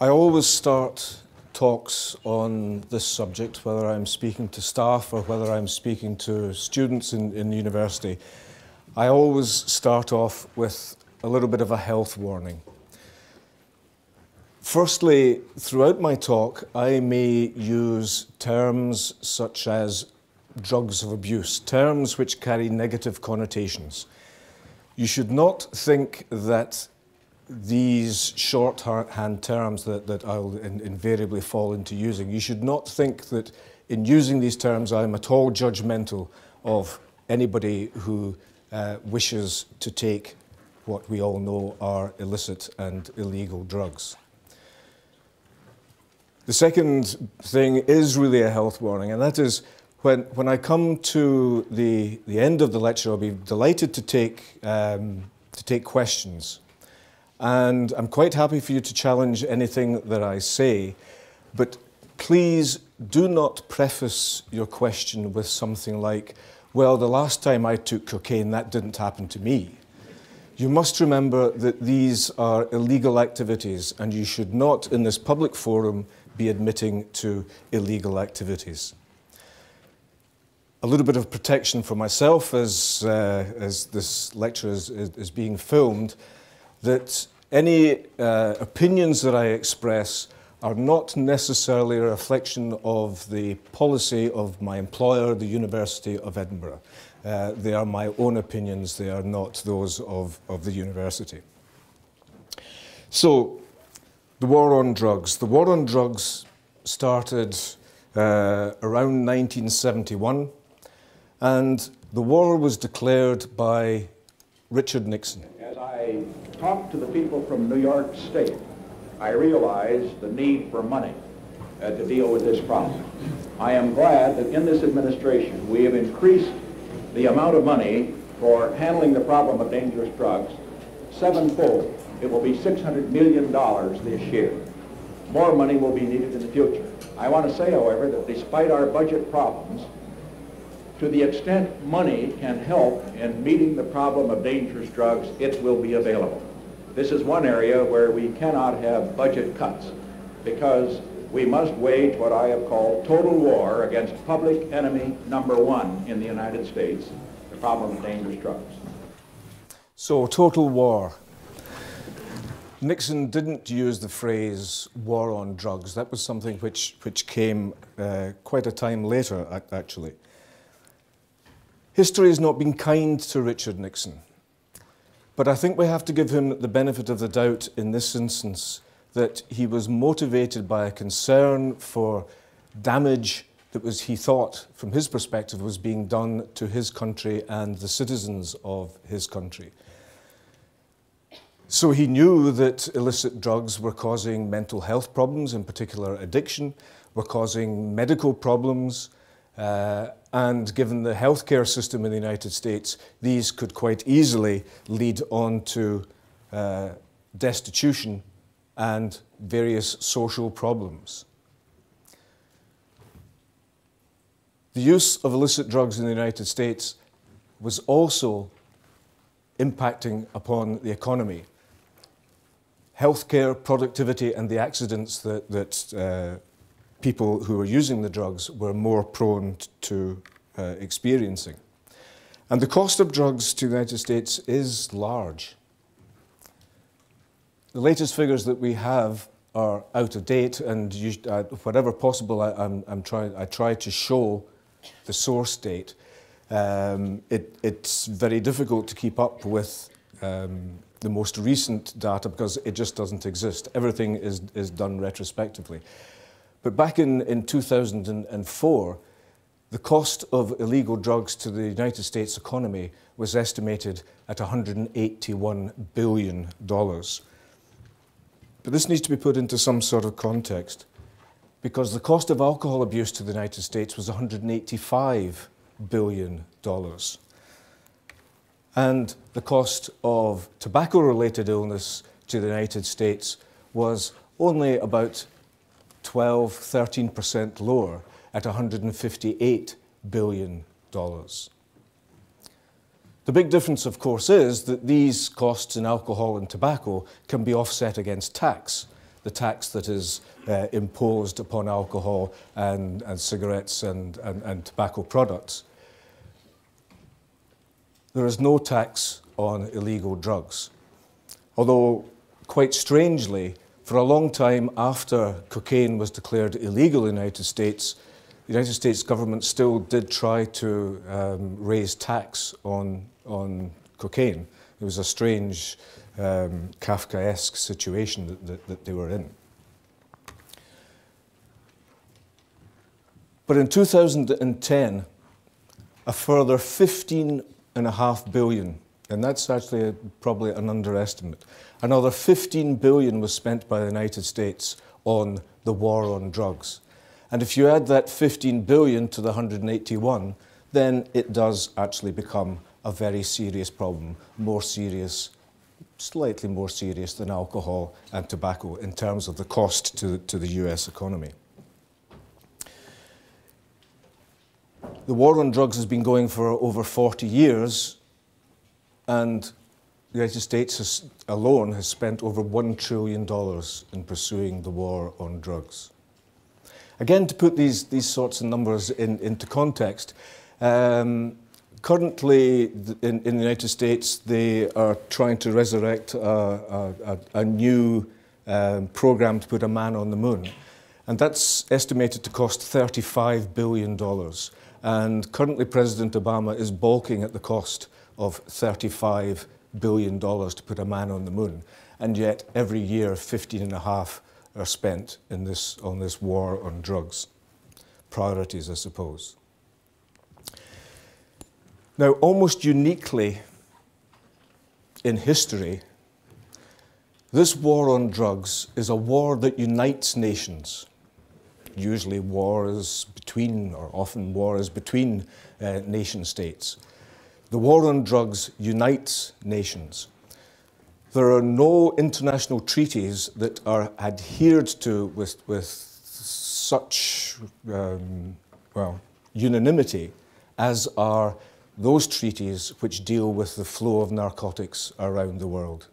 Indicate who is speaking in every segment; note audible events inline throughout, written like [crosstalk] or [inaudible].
Speaker 1: I always start talks on this subject, whether I'm speaking to staff or whether I'm speaking to students in, in university. I always start off with a little bit of a health warning. Firstly, throughout my talk, I may use terms such as drugs of abuse, terms which carry negative connotations. You should not think that these shorthand terms that, that I'll in, invariably fall into using, you should not think that in using these terms I'm at all judgmental of anybody who uh, wishes to take what we all know are illicit and illegal drugs. The second thing is really a health warning, and that is when, when I come to the, the end of the lecture, I'll be delighted to take, um, to take questions. And I'm quite happy for you to challenge anything that I say, but please do not preface your question with something like, well, the last time I took cocaine, that didn't happen to me. You must remember that these are illegal activities and you should not, in this public forum, be admitting to illegal activities. A little bit of protection for myself as, uh, as this lecture is, is being filmed that any uh, opinions that I express are not necessarily a reflection of the policy of my employer, the University of Edinburgh. Uh, they are my own opinions, they are not those of, of the university. So, the war on drugs. The war on drugs started uh, around 1971, and the war was declared by Richard Nixon.
Speaker 2: As I talked to the people from New York State, I realized the need for money uh, to deal with this problem. I am glad that in this administration we have increased the amount of money for handling the problem of dangerous drugs sevenfold. It will be $600 million this year. More money will be needed in the future. I want to say, however, that despite our budget problems, to the extent money can help in meeting the problem of dangerous drugs, it will be available. This is one area where we cannot have budget cuts because we must wage what I have called total war against public enemy number one in the United States, the problem of dangerous drugs.
Speaker 1: So, total war. Nixon didn't use the phrase war on drugs. That was something which, which came uh, quite a time later, actually. History has not been kind to Richard Nixon. But I think we have to give him the benefit of the doubt in this instance that he was motivated by a concern for damage that was, he thought, from his perspective, was being done to his country and the citizens of his country. So he knew that illicit drugs were causing mental health problems, in particular addiction, were causing medical problems, uh, and given the healthcare system in the United States, these could quite easily lead on to uh, destitution and various social problems. The use of illicit drugs in the United States was also impacting upon the economy. Healthcare, productivity, and the accidents that, that uh, people who were using the drugs were more prone to uh, experiencing. And the cost of drugs to the United States is large. The latest figures that we have are out of date, and you, uh, whatever possible, I, I'm, I'm trying, I try to show the source date. Um, it, it's very difficult to keep up with um, the most recent data because it just doesn't exist. Everything is, is done retrospectively. But back in, in 2004, the cost of illegal drugs to the United States economy was estimated at $181 billion. But this needs to be put into some sort of context because the cost of alcohol abuse to the United States was $185 billion. And the cost of tobacco related illness to the United States was only about 12, 13% lower at $158 billion. The big difference, of course, is that these costs in alcohol and tobacco can be offset against tax. the tax that is uh, imposed upon alcohol and, and cigarettes and, and, and tobacco products. There is no tax on illegal drugs. Although, quite strangely, for a long time after cocaine was declared illegal in the United States, the United States government still did try to um, raise tax on, on cocaine. It was a strange um, Kafkaesque situation that, that, that they were in. But in 2010, a further 15 and a half billion, and that's actually a, probably an underestimate, another 15 billion was spent by the United States on the war on drugs. And if you add that 15 billion to the 181, then it does actually become a very serious problem, more serious, slightly more serious than alcohol and tobacco in terms of the cost to, to the US economy. The war on drugs has been going for over 40 years, and the United States has, alone has spent over $1 trillion in pursuing the war on drugs. Again, to put these, these sorts of numbers in, into context, um, currently in, in the United States, they are trying to resurrect a, a, a new um, program to put a man on the moon. And that's estimated to cost $35 billion. And currently President Obama is balking at the cost of $35 billion to put a man on the moon. And yet every year, 15 and a half are spent in this, on this war on drugs. Priorities, I suppose. Now, almost uniquely in history, this war on drugs is a war that unites nations. Usually, wars between, or often wars between uh, nation states. The war on drugs unites nations. There are no international treaties that are adhered to with, with such, um, well, unanimity as are those treaties which deal with the flow of narcotics around the world.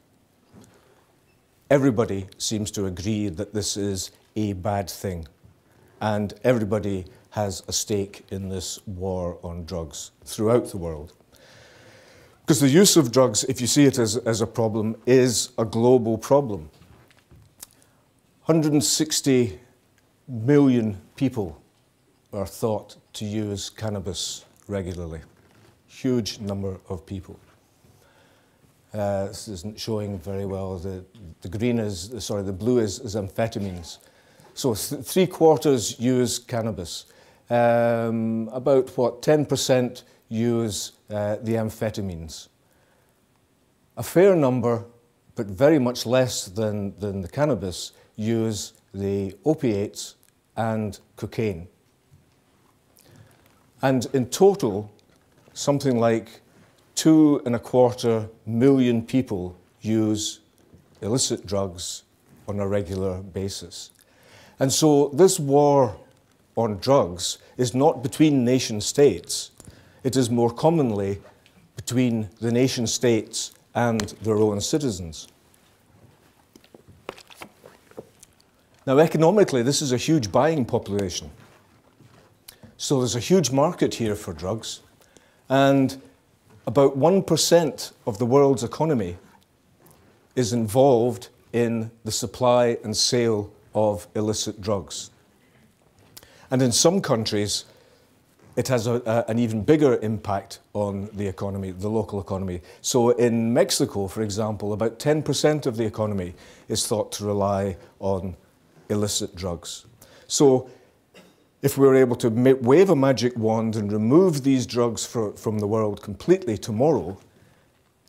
Speaker 1: Everybody seems to agree that this is a bad thing, and everybody has a stake in this war on drugs throughout the world. Because the use of drugs, if you see it as, as a problem, is a global problem. 160 million people are thought to use cannabis regularly. Huge number of people. Uh, this isn't showing very well. The, the green is, sorry, the blue is, is amphetamines. So th three quarters use cannabis. Um, about what, 10% use uh, the amphetamines. A fair number, but very much less than, than the cannabis, use the opiates and cocaine. And in total, something like two and a quarter million people use illicit drugs on a regular basis. And so this war on drugs is not between nation states, it is more commonly between the nation states and their own citizens. Now, economically, this is a huge buying population. So there's a huge market here for drugs, and about 1% of the world's economy is involved in the supply and sale of illicit drugs. And in some countries, it has a, a, an even bigger impact on the economy, the local economy. So in Mexico, for example, about 10% of the economy is thought to rely on illicit drugs. So if we were able to wave a magic wand and remove these drugs for, from the world completely tomorrow,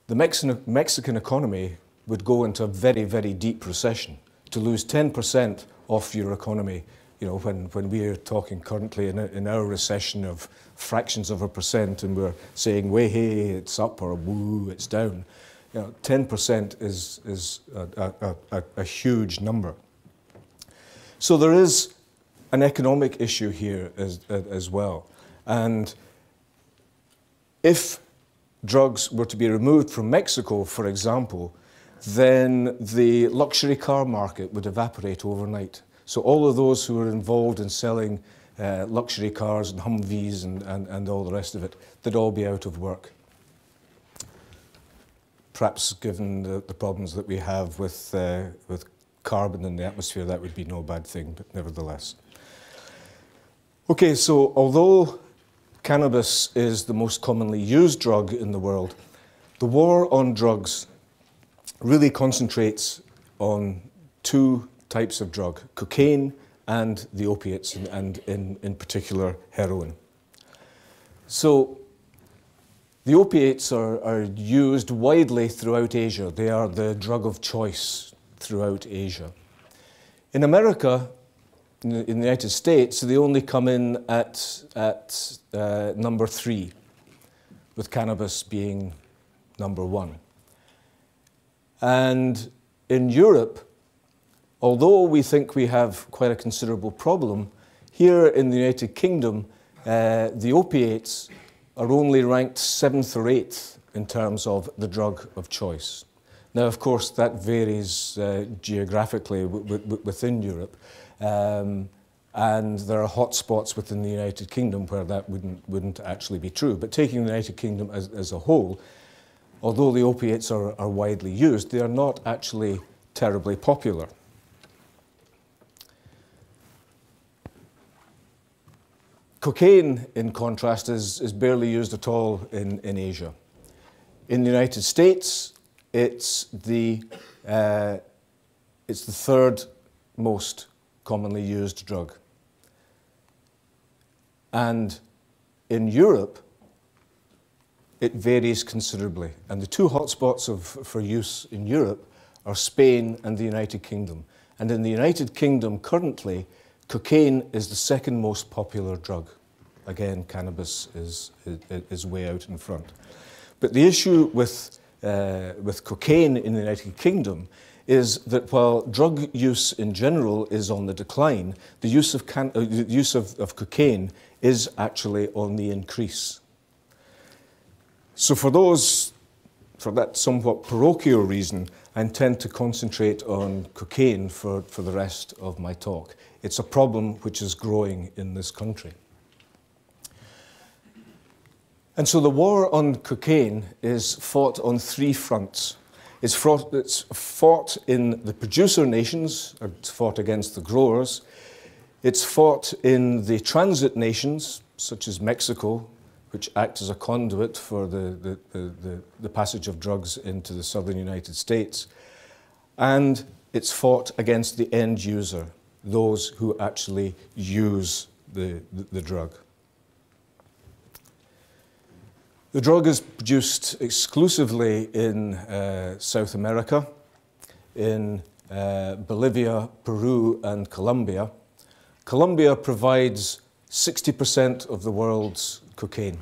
Speaker 1: the Mexican, Mexican economy would go into a very, very deep recession. To lose 10% off your economy you know, when, when we are talking currently in, a, in our recession of fractions of a percent and we're saying, way, hey, it's up or woo, it's down, you know, 10% is, is a, a, a, a huge number. So there is an economic issue here as, as well. And if drugs were to be removed from Mexico, for example, then the luxury car market would evaporate overnight. So all of those who were involved in selling uh, luxury cars and Humvees and, and, and all the rest of it, they'd all be out of work. Perhaps given the, the problems that we have with, uh, with carbon in the atmosphere, that would be no bad thing, but nevertheless. Okay, so although cannabis is the most commonly used drug in the world, the war on drugs really concentrates on two types of drug, cocaine and the opiates, and, and in, in particular heroin. So the opiates are, are used widely throughout Asia. They are the drug of choice throughout Asia. In America, in the, United States, they only come in at, at uh, number three, with cannabis being number one. And in Europe, although we think we have quite a considerable problem, here in the United Kingdom, uh, the opiates are only ranked seventh or eighth in terms of the drug of choice. Now, of course, that varies uh, geographically within Europe. Um, and there are hotspots within the United Kingdom where that wouldn't, wouldn't actually be true. But taking the United Kingdom as, as a whole, although the opiates are, are widely used, they are not actually terribly popular. Cocaine, in contrast, is, is barely used at all in, in Asia. In the United States, it's the, uh, it's the third most commonly used drug. And in Europe, it varies considerably. And the two hotspots of, for use in Europe are Spain and the United Kingdom. And in the United Kingdom, currently, cocaine is the second most popular drug. Again, cannabis is, is, is way out in front. But the issue with, uh, with cocaine in the United Kingdom is that while drug use in general is on the decline, the use of, can, uh, the use of, of cocaine is actually on the increase. So for those, for that somewhat parochial reason, I intend to concentrate on cocaine for, for the rest of my talk. It's a problem which is growing in this country. And so the war on cocaine is fought on three fronts. It's fought, it's fought in the producer nations, it's fought against the growers. It's fought in the transit nations, such as Mexico, which act as a conduit for the, the, the, the, passage of drugs into the southern United States. And it's fought against the end user, those who actually use the, the, drug. The drug is produced exclusively in uh, South America, in uh, Bolivia, Peru, and Colombia. Colombia provides 60% of the world's cocaine.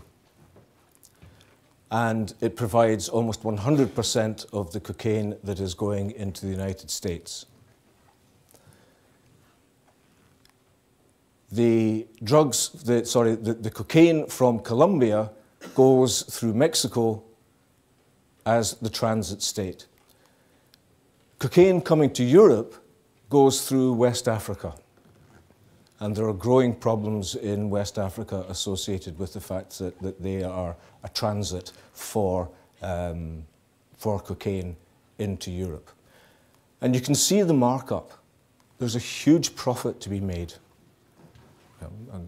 Speaker 1: And it provides almost 100% of the cocaine that is going into the United States. The drugs, the, sorry, the, the cocaine from Colombia goes through Mexico as the transit state. Cocaine coming to Europe goes through West Africa. And there are growing problems in West Africa associated with the fact that, that they are a transit for, um, for cocaine into Europe. And you can see the markup. There's a huge profit to be made.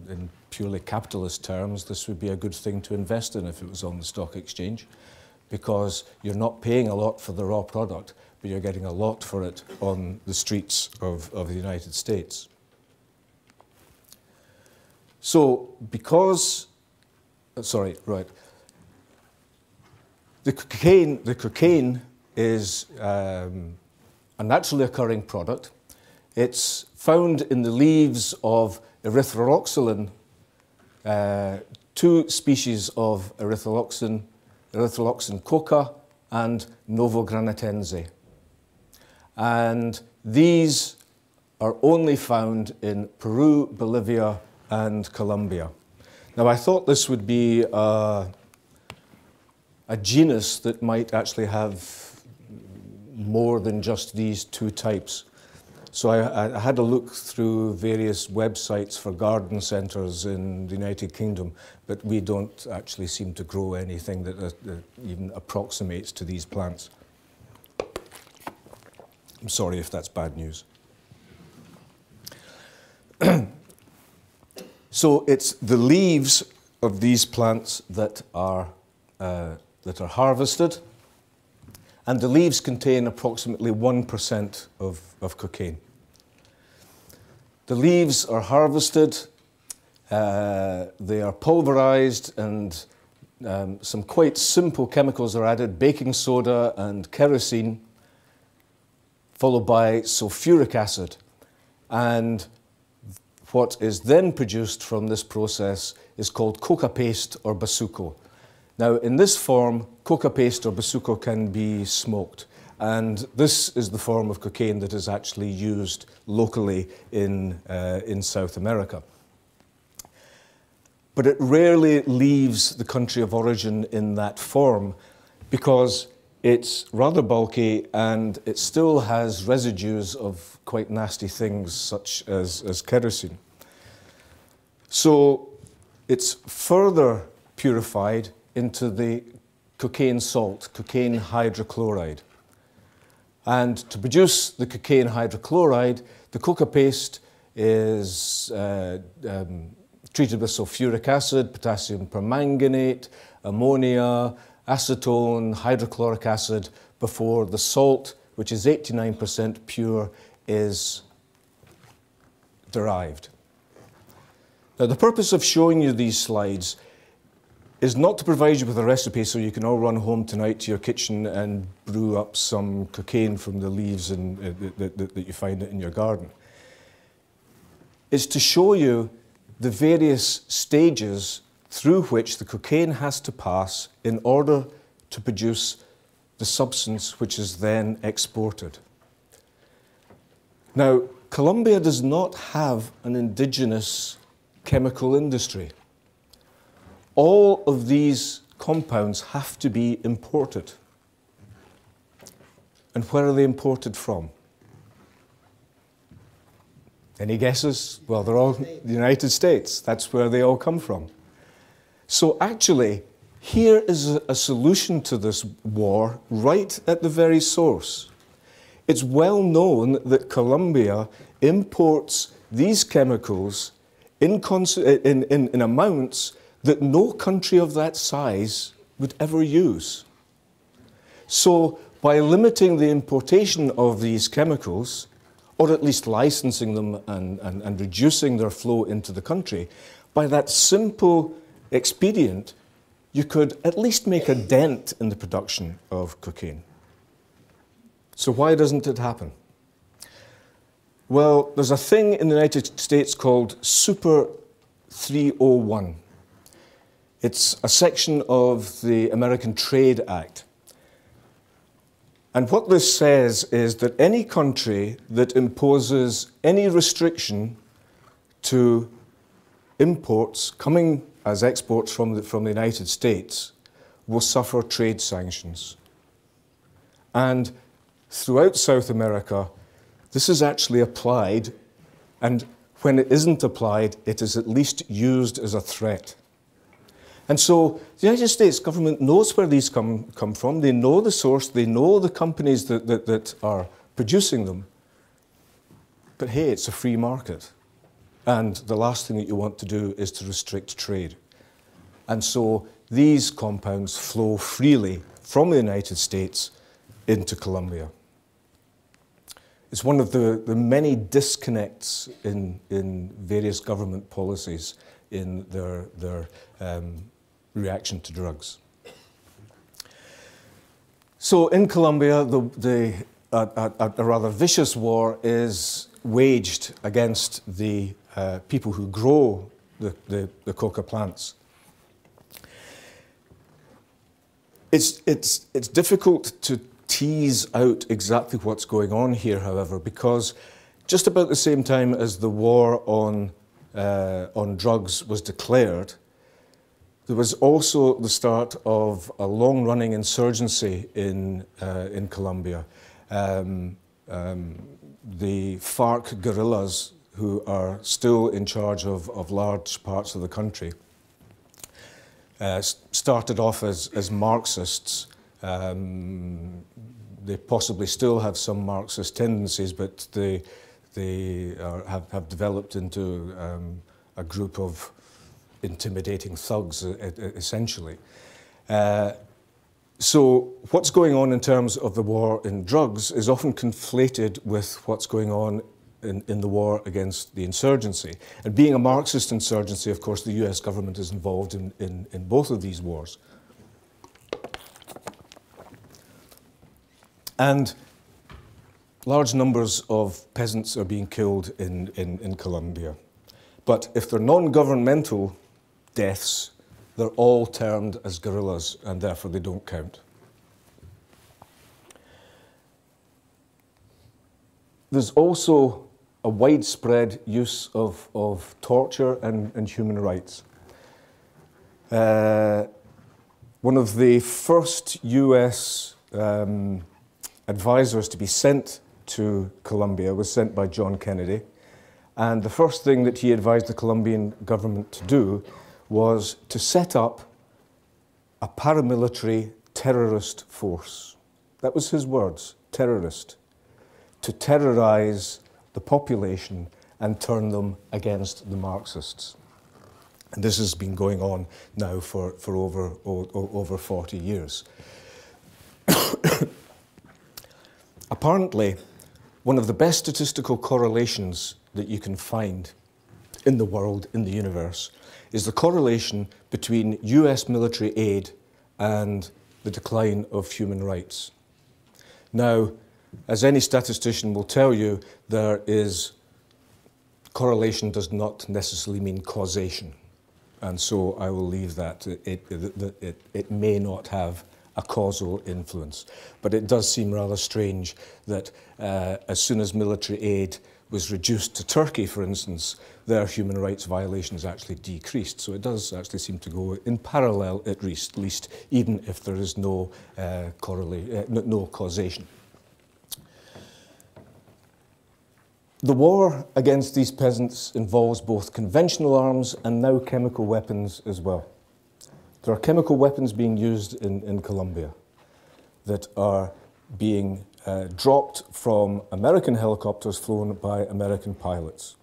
Speaker 1: In purely capitalist terms, this would be a good thing to invest in if it was on the stock exchange because you're not paying a lot for the raw product, but you're getting a lot for it on the streets of, of the United States. So because, uh, sorry, right. The cocaine, the cocaine is um, a naturally occurring product. It's found in the leaves of erythroxylum, uh, two species of erythroxylum, erythroxylum coca and novogranatense. And these are only found in Peru, Bolivia, and Colombia. Now, I thought this would be a, a genus that might actually have more than just these two types. So I, I, had a look through various websites for garden centres in the United Kingdom, but we don't actually seem to grow anything that, uh, that even approximates to these plants. I'm sorry if that's bad news. [clears throat] so it's the leaves of these plants that are, uh, that are harvested, and the leaves contain approximately 1% of, of cocaine. The leaves are harvested, uh, they are pulverized, and um, some quite simple chemicals are added baking soda and kerosene, followed by sulfuric acid. And what is then produced from this process is called coca paste or basuco. Now, in this form, coca paste or basuco can be smoked. And this is the form of cocaine that is actually used locally in, uh, in South America. But it rarely leaves the country of origin in that form because it's rather bulky and it still has residues of quite nasty things such as, as kerosene. So it's further purified into the cocaine salt, cocaine hydrochloride. And to produce the cocaine hydrochloride, the coca paste is uh, um, treated with sulfuric acid, potassium permanganate, ammonia, acetone, hydrochloric acid before the salt, which is 89% pure, is derived. Now, the purpose of showing you these slides is not to provide you with a recipe so you can all run home tonight to your kitchen and brew up some cocaine from the leaves and, uh, that, that, that you find in your garden. It's to show you the various stages through which the cocaine has to pass in order to produce the substance which is then exported. Now, Colombia does not have an indigenous chemical industry all of these compounds have to be imported. And where are they imported from? Any guesses? Well, they're all the United States. That's where they all come from. So actually, here is a, solution to this war right at the very source. It's well known that Colombia imports these chemicals in, in, in, in amounts that no country of that size would ever use. So, by limiting the importation of these chemicals, or at least licensing them and, and, and reducing their flow into the country, by that simple expedient, you could at least make a dent in the production of cocaine. So, why doesn't it happen? Well, there's a thing in the United States called Super 301. It's a section of the American Trade Act. And what this says is that any country that imposes any restriction to imports coming as exports from the, from the United States will suffer trade sanctions. And throughout South America, this is actually applied, and when it isn't applied, it is at least used as a threat. And so the United States government knows where these come, come from. They know the source. They know the companies that, that, that are producing them. But hey, it's a free market. And the last thing that you want to do is to restrict trade. And so these compounds flow freely from the United States into Colombia. It's one of the, the many disconnects in, in various government policies in their, their um, reaction to drugs. So in Colombia, the, the, a, a, a, rather vicious war is waged against the uh, people who grow the, the, the coca plants. It's, it's, it's difficult to tease out exactly what's going on here, however, because just about the same time as the war on, uh, on drugs was declared, there was also the start of a long-running insurgency in, uh, in Colombia. um, um, the FARC guerrillas, who are still in charge of, of large parts of the country, uh, started off as, as Marxists. Um, they possibly still have some Marxist tendencies, but they, they are, have, have developed into um, a group of intimidating thugs, essentially. Uh, so what's going on in terms of the war in drugs is often conflated with what's going on in, in, the war against the insurgency. And being a Marxist insurgency, of course, the US government is involved in, in, in both of these wars. And large numbers of peasants are being killed in, in, in Colombia. But if they're non-governmental deaths, they're all termed as guerrillas and therefore they don't count. There's also a widespread use of, of torture and, and human rights. Uh, one of the first US um, advisors to be sent to Colombia was sent by John Kennedy. And the first thing that he advised the Colombian government to do was to set up a paramilitary terrorist force. That was his words, terrorist, to terrorize the population and turn them against the Marxists. And this has been going on now for, for over, o, over 40 years. [coughs] Apparently, one of the best statistical correlations that you can find in the world, in the universe, is the correlation between US military aid and the decline of human rights. Now, as any statistician will tell you, there is correlation does not necessarily mean causation. And so I will leave that. It, it, it, it, may not have a causal influence. But it does seem rather strange that uh, as soon as military aid was reduced to Turkey, for instance, their human rights violations actually decreased. So it does actually seem to go in parallel at least, least even if there is no, uh, uh, no causation. The war against these peasants involves both conventional arms and now chemical weapons as well. There are chemical weapons being used in, in Colombia that are being uh, dropped from American helicopters flown by American pilots.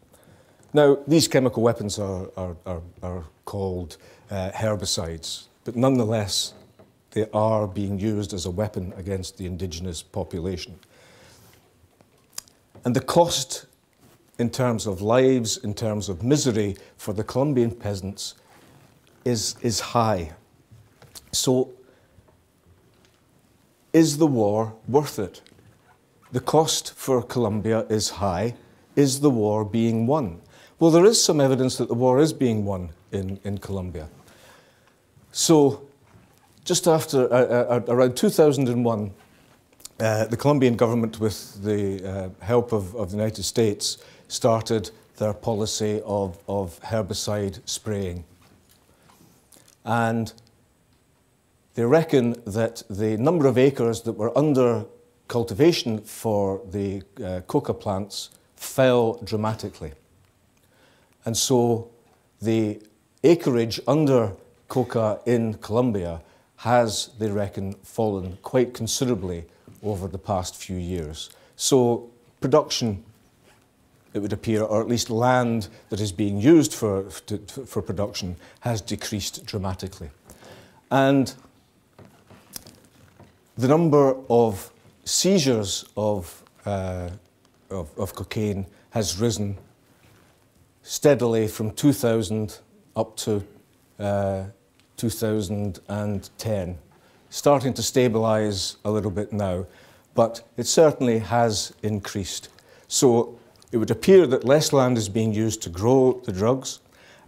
Speaker 1: Now, these chemical weapons are, are, are, are called uh, herbicides, but nonetheless, they are being used as a weapon against the indigenous population. And the cost in terms of lives, in terms of misery for the Colombian peasants is, is high. So, is the war worth it? The cost for Colombia is high. Is the war being won? Well, there is some evidence that the war is being won in, in Colombia. So, just after, uh, uh, uh around 2001, uh, the Colombian government, with the uh, help of, of the United States, started their policy of, of herbicide spraying. And they reckon that the number of acres that were under cultivation for the uh, coca plants fell dramatically. And so the acreage under coca in Colombia has, they reckon, fallen quite considerably over the past few years. So production it would appear, or at least land that is being used for, to, for production, has decreased dramatically. And the number of seizures of, uh, of, of, cocaine has risen steadily from 2000 up to uh, 2010, starting to stabilize a little bit now, but it certainly has increased. So it would appear that less land is being used to grow the drugs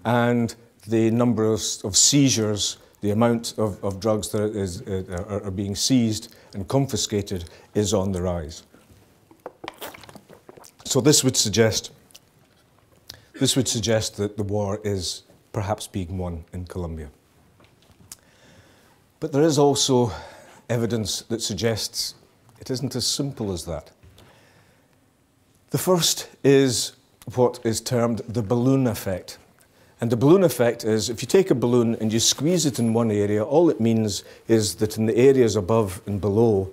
Speaker 1: and the number of, of seizures, the amount of, of drugs that is, uh, are, are being seized and confiscated is on the rise. So this would suggest this would suggest that the war is perhaps being won in Colombia. But there is also evidence that suggests it isn't as simple as that. The first is what is termed the balloon effect. And the balloon effect is if you take a balloon and you squeeze it in one area, all it means is that in the areas above and below,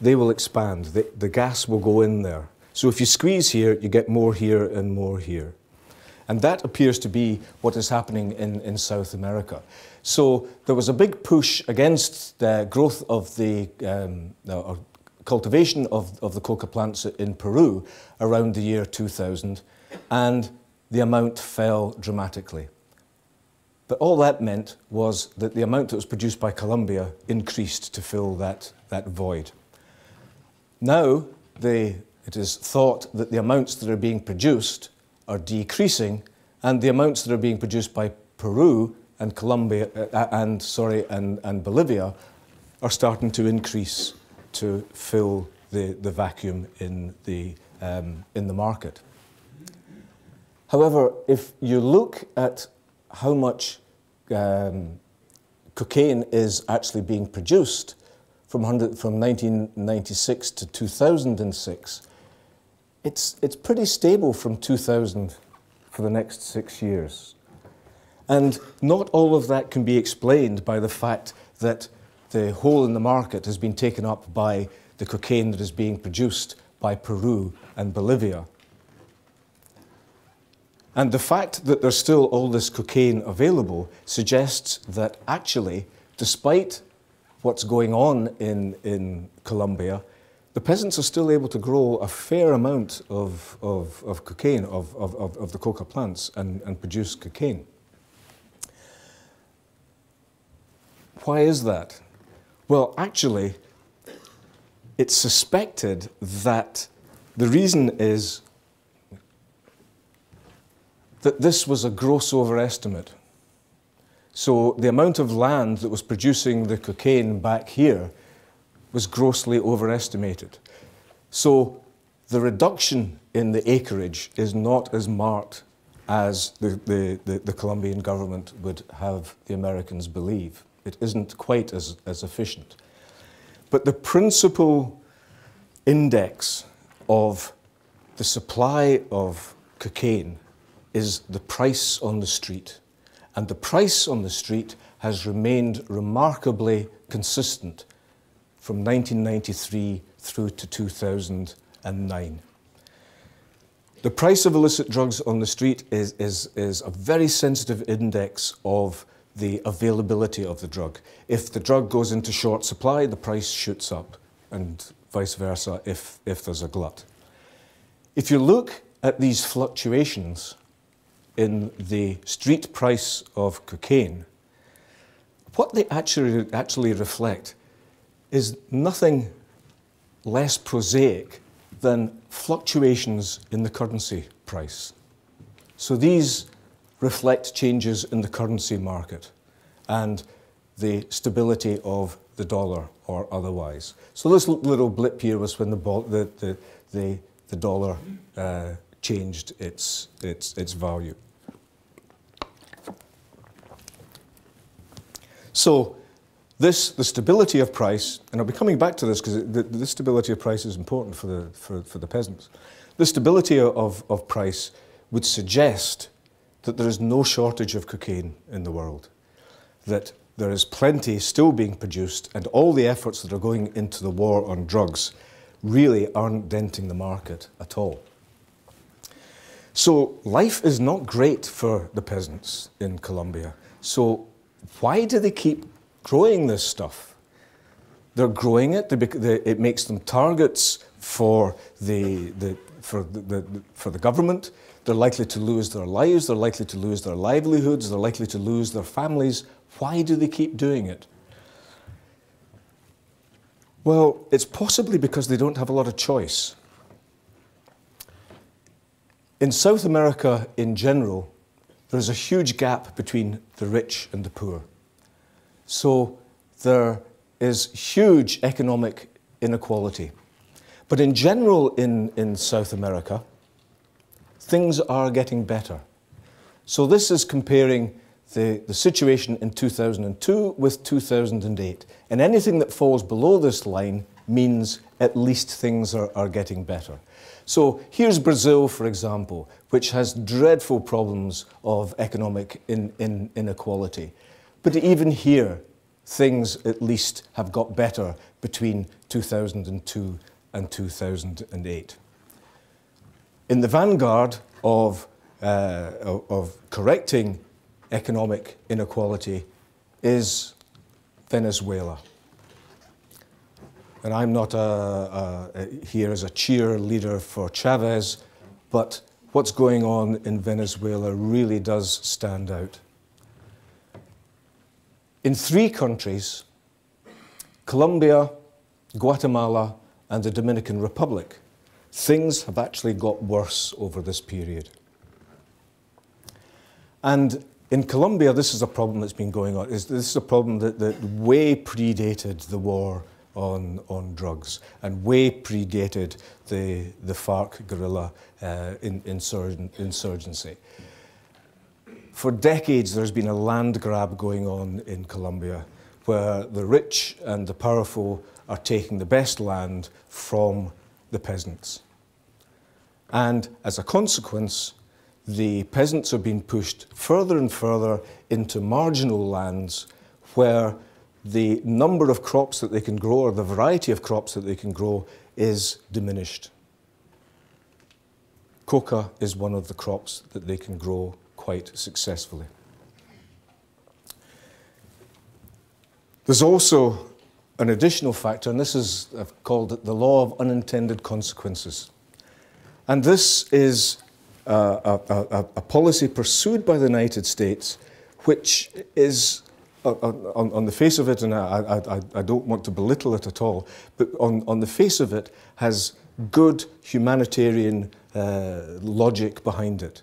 Speaker 1: they will expand. The, the gas will go in there. So if you squeeze here, you get more here and more here. And that appears to be what is happening in, in South America. So there was a big push against the growth of the um, or cultivation of, of the coca plants in Peru around the year 2000, and the amount fell dramatically. But all that meant was that the amount that was produced by Colombia increased to fill that, that void. Now, they, it is thought that the amounts that are being produced are decreasing, and the amounts that are being produced by Peru and Colombia uh, uh, and sorry and, and Bolivia are starting to increase to fill the, the vacuum in the, um, in the market. However, if you look at how much um, cocaine is actually being produced from, from 1996 to 2006, it's, it's pretty stable from 2000 for the next six years. And not all of that can be explained by the fact that the hole in the market has been taken up by the cocaine that is being produced by Peru and Bolivia. And the fact that there's still all this cocaine available suggests that actually, despite what's going on in, in Colombia, the peasants are still able to grow a fair amount of, of, of cocaine, of, of, of the coca plants, and, and produce cocaine. Why is that? Well, actually, it's suspected that the reason is that this was a gross overestimate. So the amount of land that was producing the cocaine back here was grossly overestimated. So the reduction in the acreage is not as marked as the, the, the, the, Colombian government would have the Americans believe. It isn't quite as, as efficient. But the principal index of the supply of cocaine is the price on the street. And the price on the street has remained remarkably consistent from 1993 through to 2009. The price of illicit drugs on the street is, is, is a very sensitive index of the availability of the drug. If the drug goes into short supply, the price shoots up, and vice versa if, if there's a glut. If you look at these fluctuations in the street price of cocaine, what they actually, actually reflect is nothing less prosaic than fluctuations in the currency price. So these reflect changes in the currency market and the stability of the dollar or otherwise. So this little blip here was when the, the, the, the, dollar uh, changed its, its, its value. So this, the stability of price, and I'll be coming back to this because the, the, stability of price is important for the, for, for the peasants. The stability of, of price would suggest that there is no shortage of cocaine in the world, that there is plenty still being produced, and all the efforts that are going into the war on drugs really aren't denting the market at all. So life is not great for the peasants in Colombia. So why do they keep growing this stuff. They're growing it. It makes them targets for the, the, for, the, the, for the government. They're likely to lose their lives. They're likely to lose their livelihoods. They're likely to lose their families. Why do they keep doing it? Well, it's possibly because they don't have a lot of choice. In South America in general, there's a huge gap between the rich and the poor. So there is huge economic inequality. But in general, in, in South America, things are getting better. So this is comparing the, the situation in 2002 with 2008. And anything that falls below this line means at least things are, are getting better. So here's Brazil, for example, which has dreadful problems of economic in, in, inequality. But even here, things at least have got better between 2002 and 2008. In the vanguard of, uh, of, of correcting economic inequality is Venezuela. And I'm not a, a, a, here as a cheerleader for Chavez, but what's going on in Venezuela really does stand out. In three countries, Colombia, Guatemala, and the Dominican Republic, things have actually got worse over this period. And in Colombia, this is a problem that's been going on. This is a problem that, that way predated the war on, on drugs and way predated the, the FARC guerrilla uh, in, insurgency. For decades, there's been a land grab going on in Colombia where the rich and the powerful are taking the best land from the peasants. And as a consequence, the peasants are being pushed further and further into marginal lands where the number of crops that they can grow or the variety of crops that they can grow is diminished. Coca is one of the crops that they can grow quite successfully. There's also an additional factor, and this is I've called it the law of unintended consequences. And this is a, a, a, policy pursued by the United States, which is, on, on, the face of it, and I, I, I, don't want to belittle it at all, but on, on the face of it, has good humanitarian uh, logic behind it.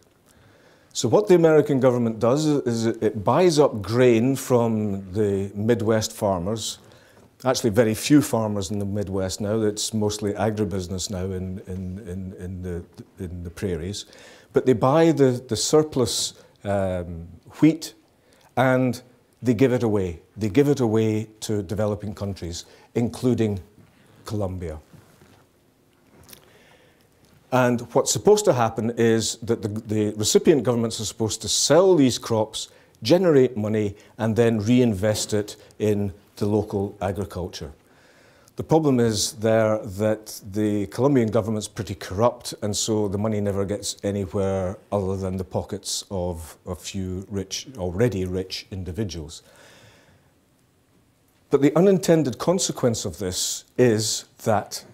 Speaker 1: So, what the American government does is it buys up grain from the Midwest farmers. Actually, very few farmers in the Midwest now. It's mostly agribusiness now in, in, in, in, the, in the prairies. But they buy the, the surplus um, wheat and they give it away. They give it away to developing countries, including Colombia. And what's supposed to happen is that the, the, recipient governments are supposed to sell these crops, generate money, and then reinvest it in the local agriculture. The problem is there that the Colombian government's pretty corrupt, and so the money never gets anywhere other than the pockets of a few rich, already rich individuals. But the unintended consequence of this is that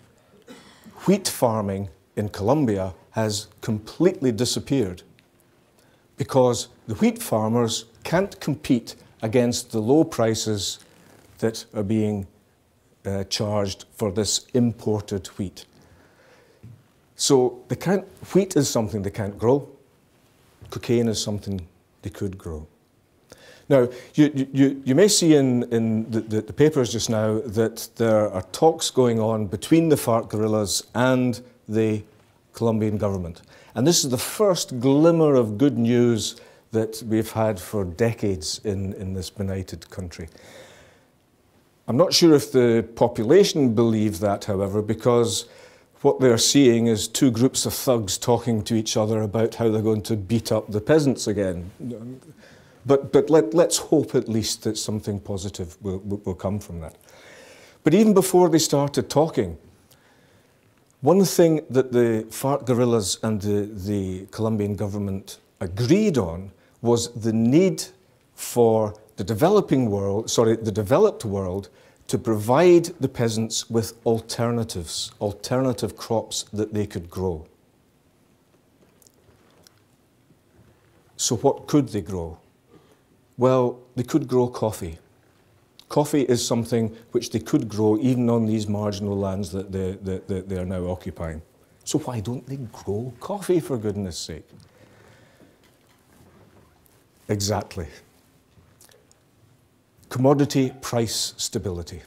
Speaker 1: wheat farming in Colombia has completely disappeared because the wheat farmers can't compete against the low prices that are being uh, charged for this imported wheat. So they can't, wheat is something they can't grow. Cocaine is something they could grow. Now, you, you, you may see in, in the, the, the papers just now that there are talks going on between the FARC guerrillas and the Colombian government. And this is the first glimmer of good news that we've had for decades in, in this benighted country. I'm not sure if the population believe that, however, because what they're seeing is two groups of thugs talking to each other about how they're going to beat up the peasants again. But, but let, let's hope at least that something positive will, will come from that. But even before they started talking, one thing that the FARC guerrillas and the, the Colombian government agreed on was the need for the developing world, sorry, the developed world to provide the peasants with alternatives, alternative crops that they could grow. So, what could they grow? Well, they could grow coffee. Coffee is something which they could grow even on these marginal lands that they, that they are now occupying. So, why don't they grow coffee, for goodness sake? Exactly commodity price stability.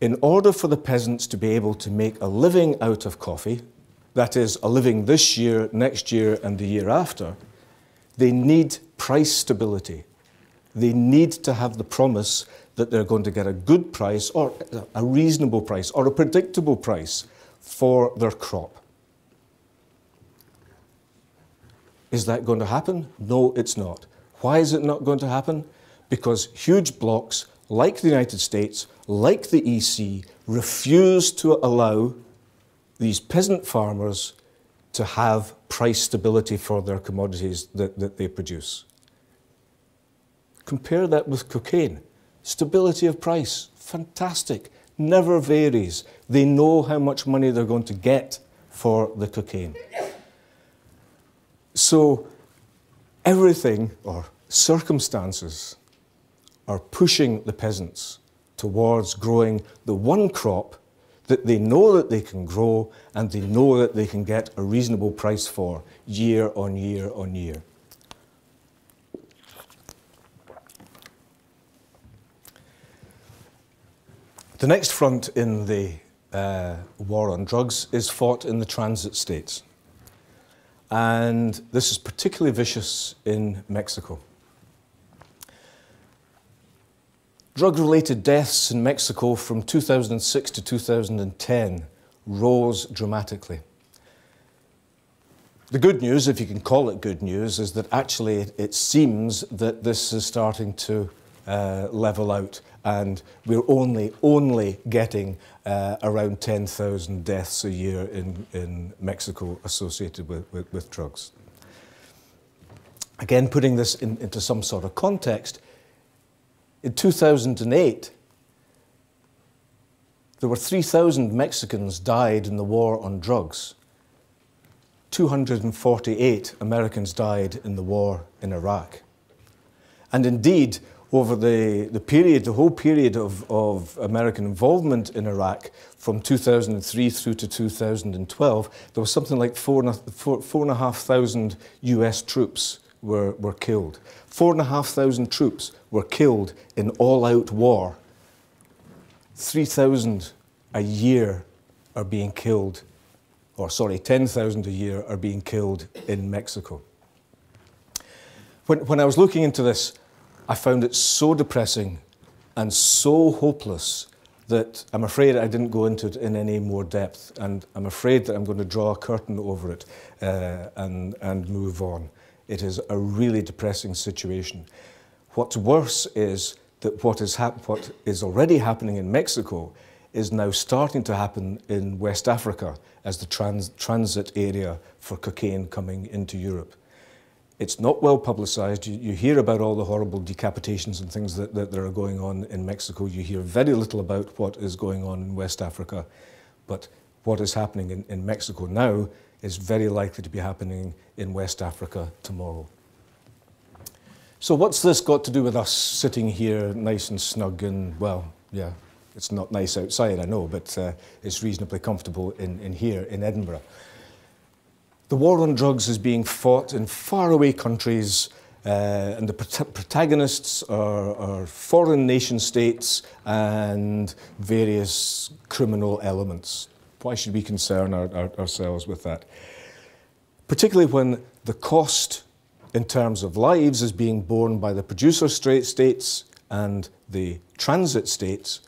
Speaker 1: In order for the peasants to be able to make a living out of coffee, that is, a living this year, next year, and the year after, they need price stability. They need to have the promise that they're going to get a good price or a reasonable price or a predictable price for their crop. Is that going to happen? No, it's not. Why is it not going to happen? Because huge blocs like the United States, like the EC, refuse to allow these peasant farmers to have price stability for their commodities that, that they produce. Compare that with cocaine. Stability of price, fantastic, never varies. They know how much money they're going to get for the cocaine. So everything, or circumstances, are pushing the peasants towards growing the one crop that they know that they can grow and they know that they can get a reasonable price for year on year on year. The next front in the uh, war on drugs is fought in the transit states. And this is particularly vicious in Mexico. Drug related deaths in Mexico from 2006 to 2010 rose dramatically. The good news, if you can call it good news, is that actually it, seems that this is starting to uh, level out and we're only, only getting uh, around 10,000 deaths a year in, in Mexico associated with, with, with drugs. Again, putting this in, into some sort of context, in 2008, there were 3,000 Mexicans died in the war on drugs. 248 Americans died in the war in Iraq. And indeed, over the, the period, the whole period of, of American involvement in Iraq from 2003 through to 2012, there was something like four four, four and a half thousand US troops were, were killed. Four and a half thousand troops were killed in all out war. 3,000 a year are being killed, or sorry, 10,000 a year are being killed in Mexico. When, when I was looking into this, I found it so depressing and so hopeless that I'm afraid I didn't go into it in any more depth, and I'm afraid that I'm going to draw a curtain over it uh, and, and move on. It is a really depressing situation. What's worse is that what is, what is already happening in Mexico is now starting to happen in West Africa as the trans transit area for cocaine coming into Europe. It's not well publicized. You, you, hear about all the horrible decapitations and things that, that, that are going on in Mexico. You hear very little about what is going on in West Africa. But what is happening in, in Mexico now is very likely to be happening in West Africa tomorrow. So what's this got to do with us sitting here nice and snug and, well, yeah, it's not nice outside, I know, but uh, it's reasonably comfortable in, in here in Edinburgh. The war on drugs is being fought in faraway countries uh, and the protagonists are, are, foreign nation states and various criminal elements. Why should we concern our, our, ourselves with that? Particularly when the cost in terms of lives is being borne by the producer states and the transit states,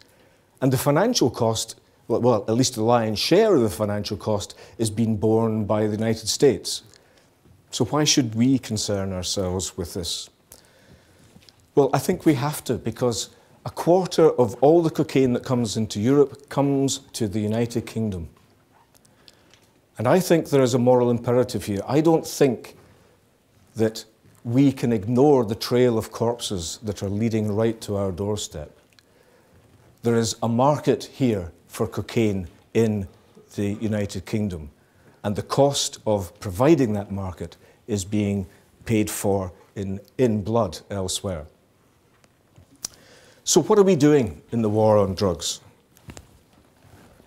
Speaker 1: and the financial cost, well, at least the lion's share of the financial cost, is being borne by the United States. So why should we concern ourselves with this? Well, I think we have to because a quarter of all the cocaine that comes into Europe comes to the United Kingdom. And I think there is a moral imperative here. I don't think that we can ignore the trail of corpses that are leading right to our doorstep. There is a market here for cocaine in the United Kingdom, and the cost of providing that market is being paid for in, in blood elsewhere. So, what are we doing in the war on drugs?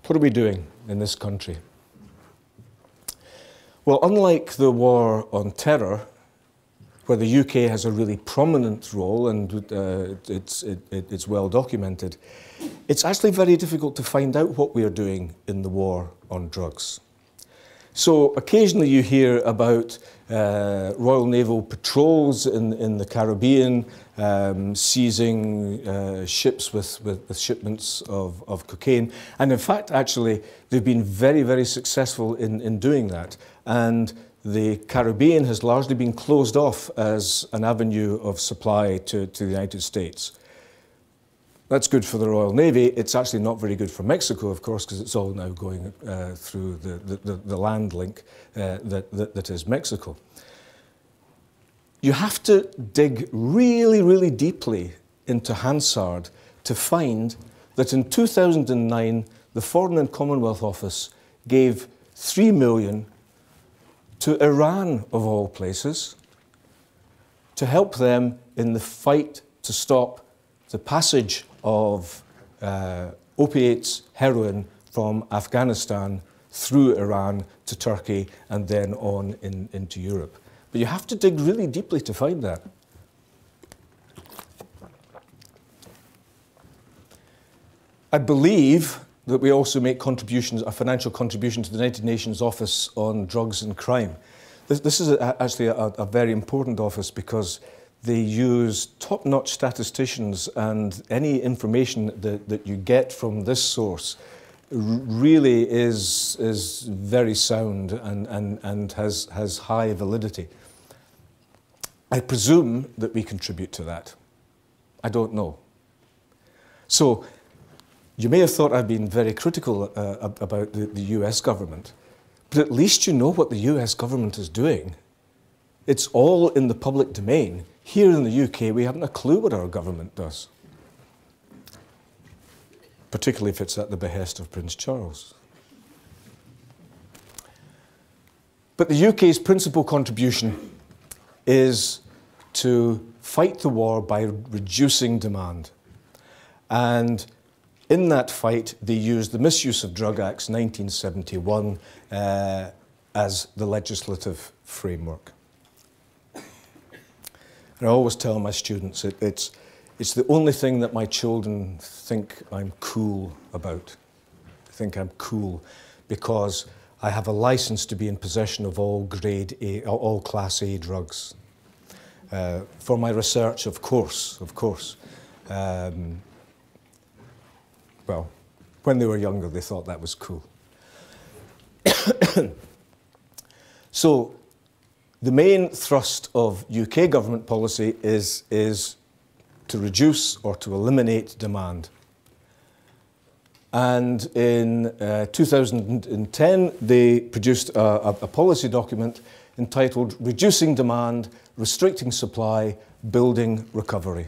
Speaker 1: What are we doing in this country? Well, unlike the war on terror, where the UK has a really prominent role and uh, it's, it, it's well documented, it's actually very difficult to find out what we are doing in the war on drugs. So occasionally you hear about uh, Royal Naval patrols in, in the Caribbean um, seizing uh, ships with, with, with shipments of, of cocaine. And in fact, actually, they've been very, very successful in, in doing that. And the Caribbean has largely been closed off as an avenue of supply to, to the United States. That's good for the Royal Navy. It's actually not very good for Mexico, of course, because it's all now going uh, through the, the, the, land link uh, that, that, that is Mexico. You have to dig really, really deeply into Hansard to find that in 2009, the Foreign and Commonwealth Office gave 3 million to Iran, of all places, to help them in the fight to stop the passage of uh, opiates, heroin from Afghanistan through Iran to Turkey and then on in, into Europe. But you have to dig really deeply to find that. I believe that we also make contributions, a financial contribution to the United Nations Office on Drugs and Crime. This, this is a, actually a, a very important office because they use top-notch statisticians and any information that, that you get from this source really is, is very sound and, and, and has, has high validity. I presume that we contribute to that. I don't know. So you may have thought I've been very critical uh, about the, the US government, but at least you know what the US government is doing. It's all in the public domain. Here in the UK, we haven't a clue what our government does, particularly if it's at the behest of Prince Charles. But the UK's principal contribution is to fight the war by reducing demand. And in that fight, they used the Misuse of Drug Acts 1971 uh, as the legislative framework. And I always tell my students it, it's, it's the only thing that my children think I'm cool about. I think I'm cool because I have a license to be in possession of all grade A, all class A drugs. Uh, for my research, of course, of course. Um, well, when they were younger, they thought that was cool. [coughs] so, the main thrust of UK government policy is, is to reduce or to eliminate demand. And in uh, 2010, they produced a, a, policy document entitled Reducing Demand, Restricting Supply, Building Recovery.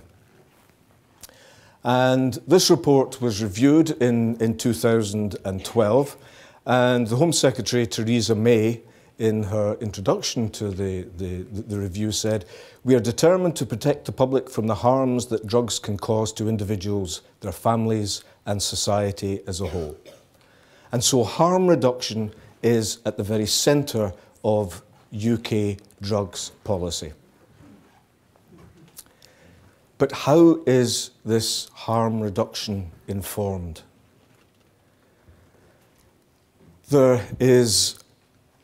Speaker 1: And this report was reviewed in, in 2012, and the Home Secretary, Theresa May, in her introduction to the, the, the, review said, We are determined to protect the public from the harms that drugs can cause to individuals, their families, and society as a whole. And so harm reduction is at the very centre of UK drugs policy. But how is this harm reduction informed? There is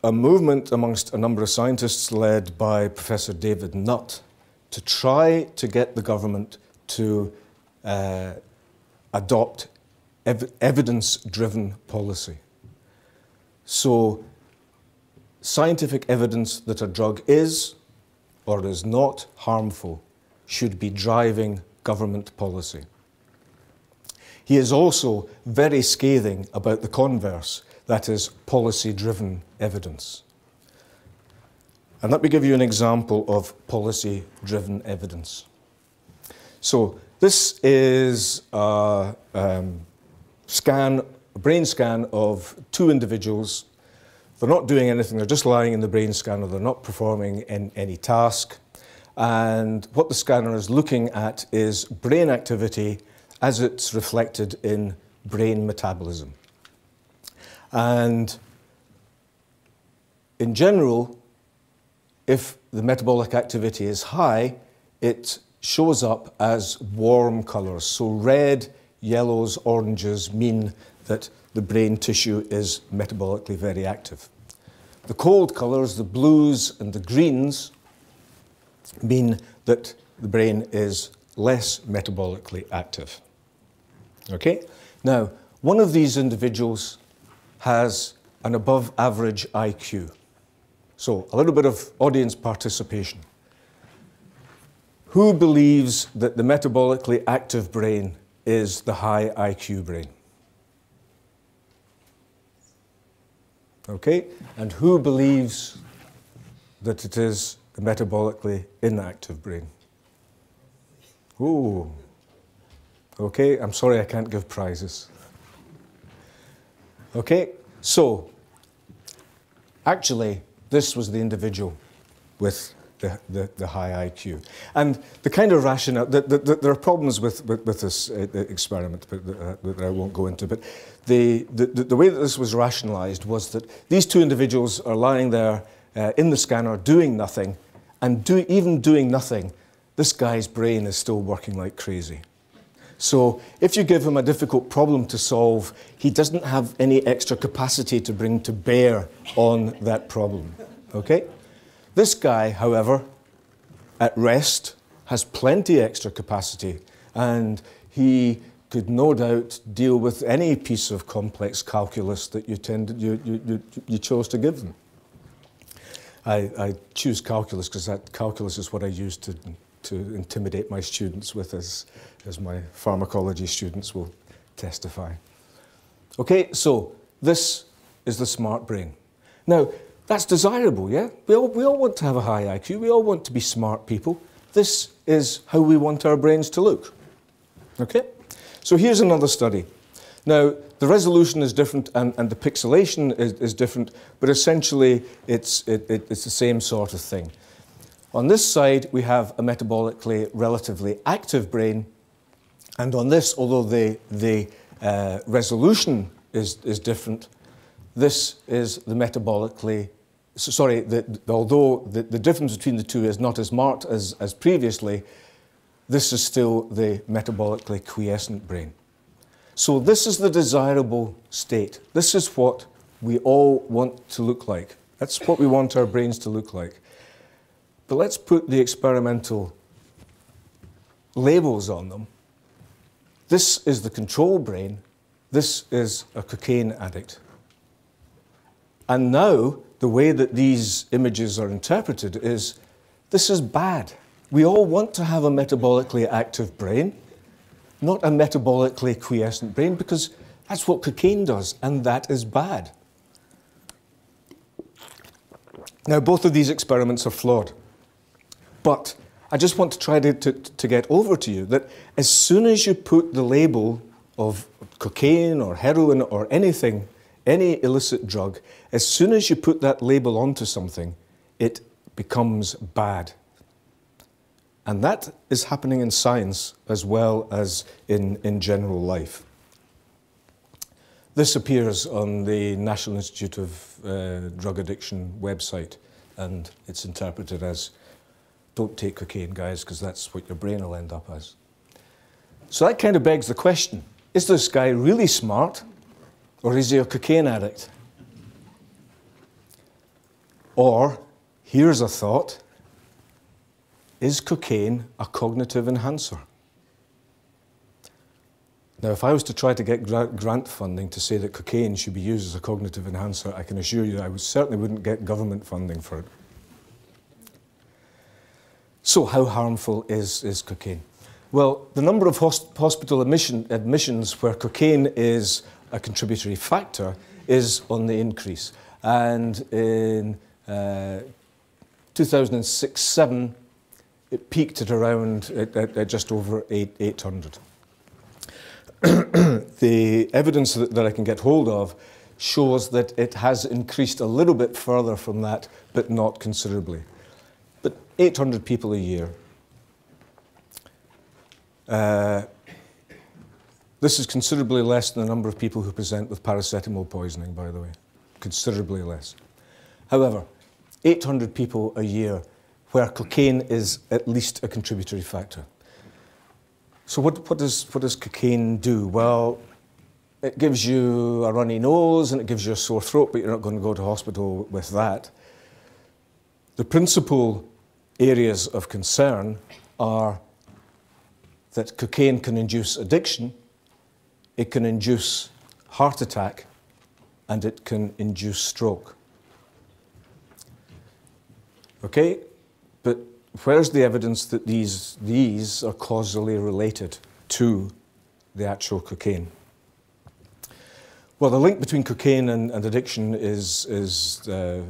Speaker 1: a movement amongst a number of scientists led by Professor David Nutt to try to get the government to uh, adopt ev evidence driven policy. So, scientific evidence that a drug is or is not harmful should be driving government policy. He is also very scathing about the converse that is policy driven evidence. And let me give you an example of policy driven evidence. So, this is a um, scan, a brain scan of two individuals. They're not doing anything, they're just lying in the brain scanner, they're not performing in, any task. And what the scanner is looking at is brain activity as it's reflected in brain metabolism. And in general, if the metabolic activity is high, it shows up as warm colours. So red, yellows, oranges mean that the brain tissue is metabolically very active. The cold colours, the blues and the greens, mean that the brain is less metabolically active. Okay? Now, one of these individuals has an above average IQ. So, a little bit of audience participation. Who believes that the metabolically active brain is the high IQ brain? Okay? And who believes that it is the metabolically inactive brain? Ooh. Okay, I'm sorry I can't give prizes. Okay, so actually, this was the individual with the, the, the, high IQ. And the kind of rationale, the, the, there are problems with, with, with this uh, experiment but, uh, that I won't go into, but the, the, the way that this was rationalized was that these two individuals are lying there uh, in the scanner doing nothing, and do, even doing nothing, this guy's brain is still working like crazy. So if you give him a difficult problem to solve, he doesn't have any extra capacity to bring to bear on that problem. Okay? This guy, however, at rest, has plenty extra capacity and he could no doubt deal with any piece of complex calculus that you, tended, you, you, you chose to give them. I, I choose calculus because that calculus is what I use to, to intimidate my students with, as, as my pharmacology students will testify. Okay, so this is the smart brain. Now, that's desirable, yeah? We all, we all want to have a high IQ. We all want to be smart people. This is how we want our brains to look. Okay? So here's another study. Now, the resolution is different and, and the pixelation is, is, different, but essentially it's, it, it, it's the same sort of thing. On this side, we have a metabolically relatively active brain, and on this, although the, the uh, resolution is, is different, this is the metabolically so sorry, the, the, although the, the difference between the two is not as marked as, as previously, this is still the metabolically quiescent brain. So this is the desirable state. This is what we all want to look like. That's what we want our brains to look like. But let's put the experimental labels on them. This is the control brain. This is a cocaine addict. And now the way that these images are interpreted is this is bad. We all want to have a metabolically active brain, not a metabolically quiescent brain, because that's what cocaine does, and that is bad. Now, both of these experiments are flawed, but I just want to try to, to, to get over to you that as soon as you put the label of cocaine or heroin or anything any illicit drug, as soon as you put that label onto something, it becomes bad. And that is happening in science as well as in, in general life. This appears on the National Institute of uh, Drug Addiction website, and it's interpreted as don't take cocaine, guys, because that's what your brain will end up as. So that kind of begs the question is this guy really smart? Or is he a cocaine addict? Or, here's a thought is cocaine a cognitive enhancer? Now, if I was to try to get grant funding to say that cocaine should be used as a cognitive enhancer, I can assure you I certainly wouldn't get government funding for it. So, how harmful is, is cocaine? Well, the number of hospital admission, admissions where cocaine is a contributory factor is on the increase. And in uh, 2006-7, it peaked at around at, at, at just over eight, 800. [clears throat] the evidence that, that I can get hold of shows that it has increased a little bit further from that, but not considerably. But 800 people a year. Uh, this is considerably less than the number of people who present with paracetamol poisoning, by the way. Considerably less. However, 800 people a year where cocaine is at least a contributory factor. So what, what, does, what does cocaine do? Well, it gives you a runny nose and it gives you a sore throat, but you're not going to go to hospital with that. The principal areas of concern are that cocaine can induce addiction, it can induce heart attack, and it can induce stroke. Okay, but where's the evidence that these, these are causally related to the actual cocaine? Well, the link between cocaine and, and addiction is, is uh,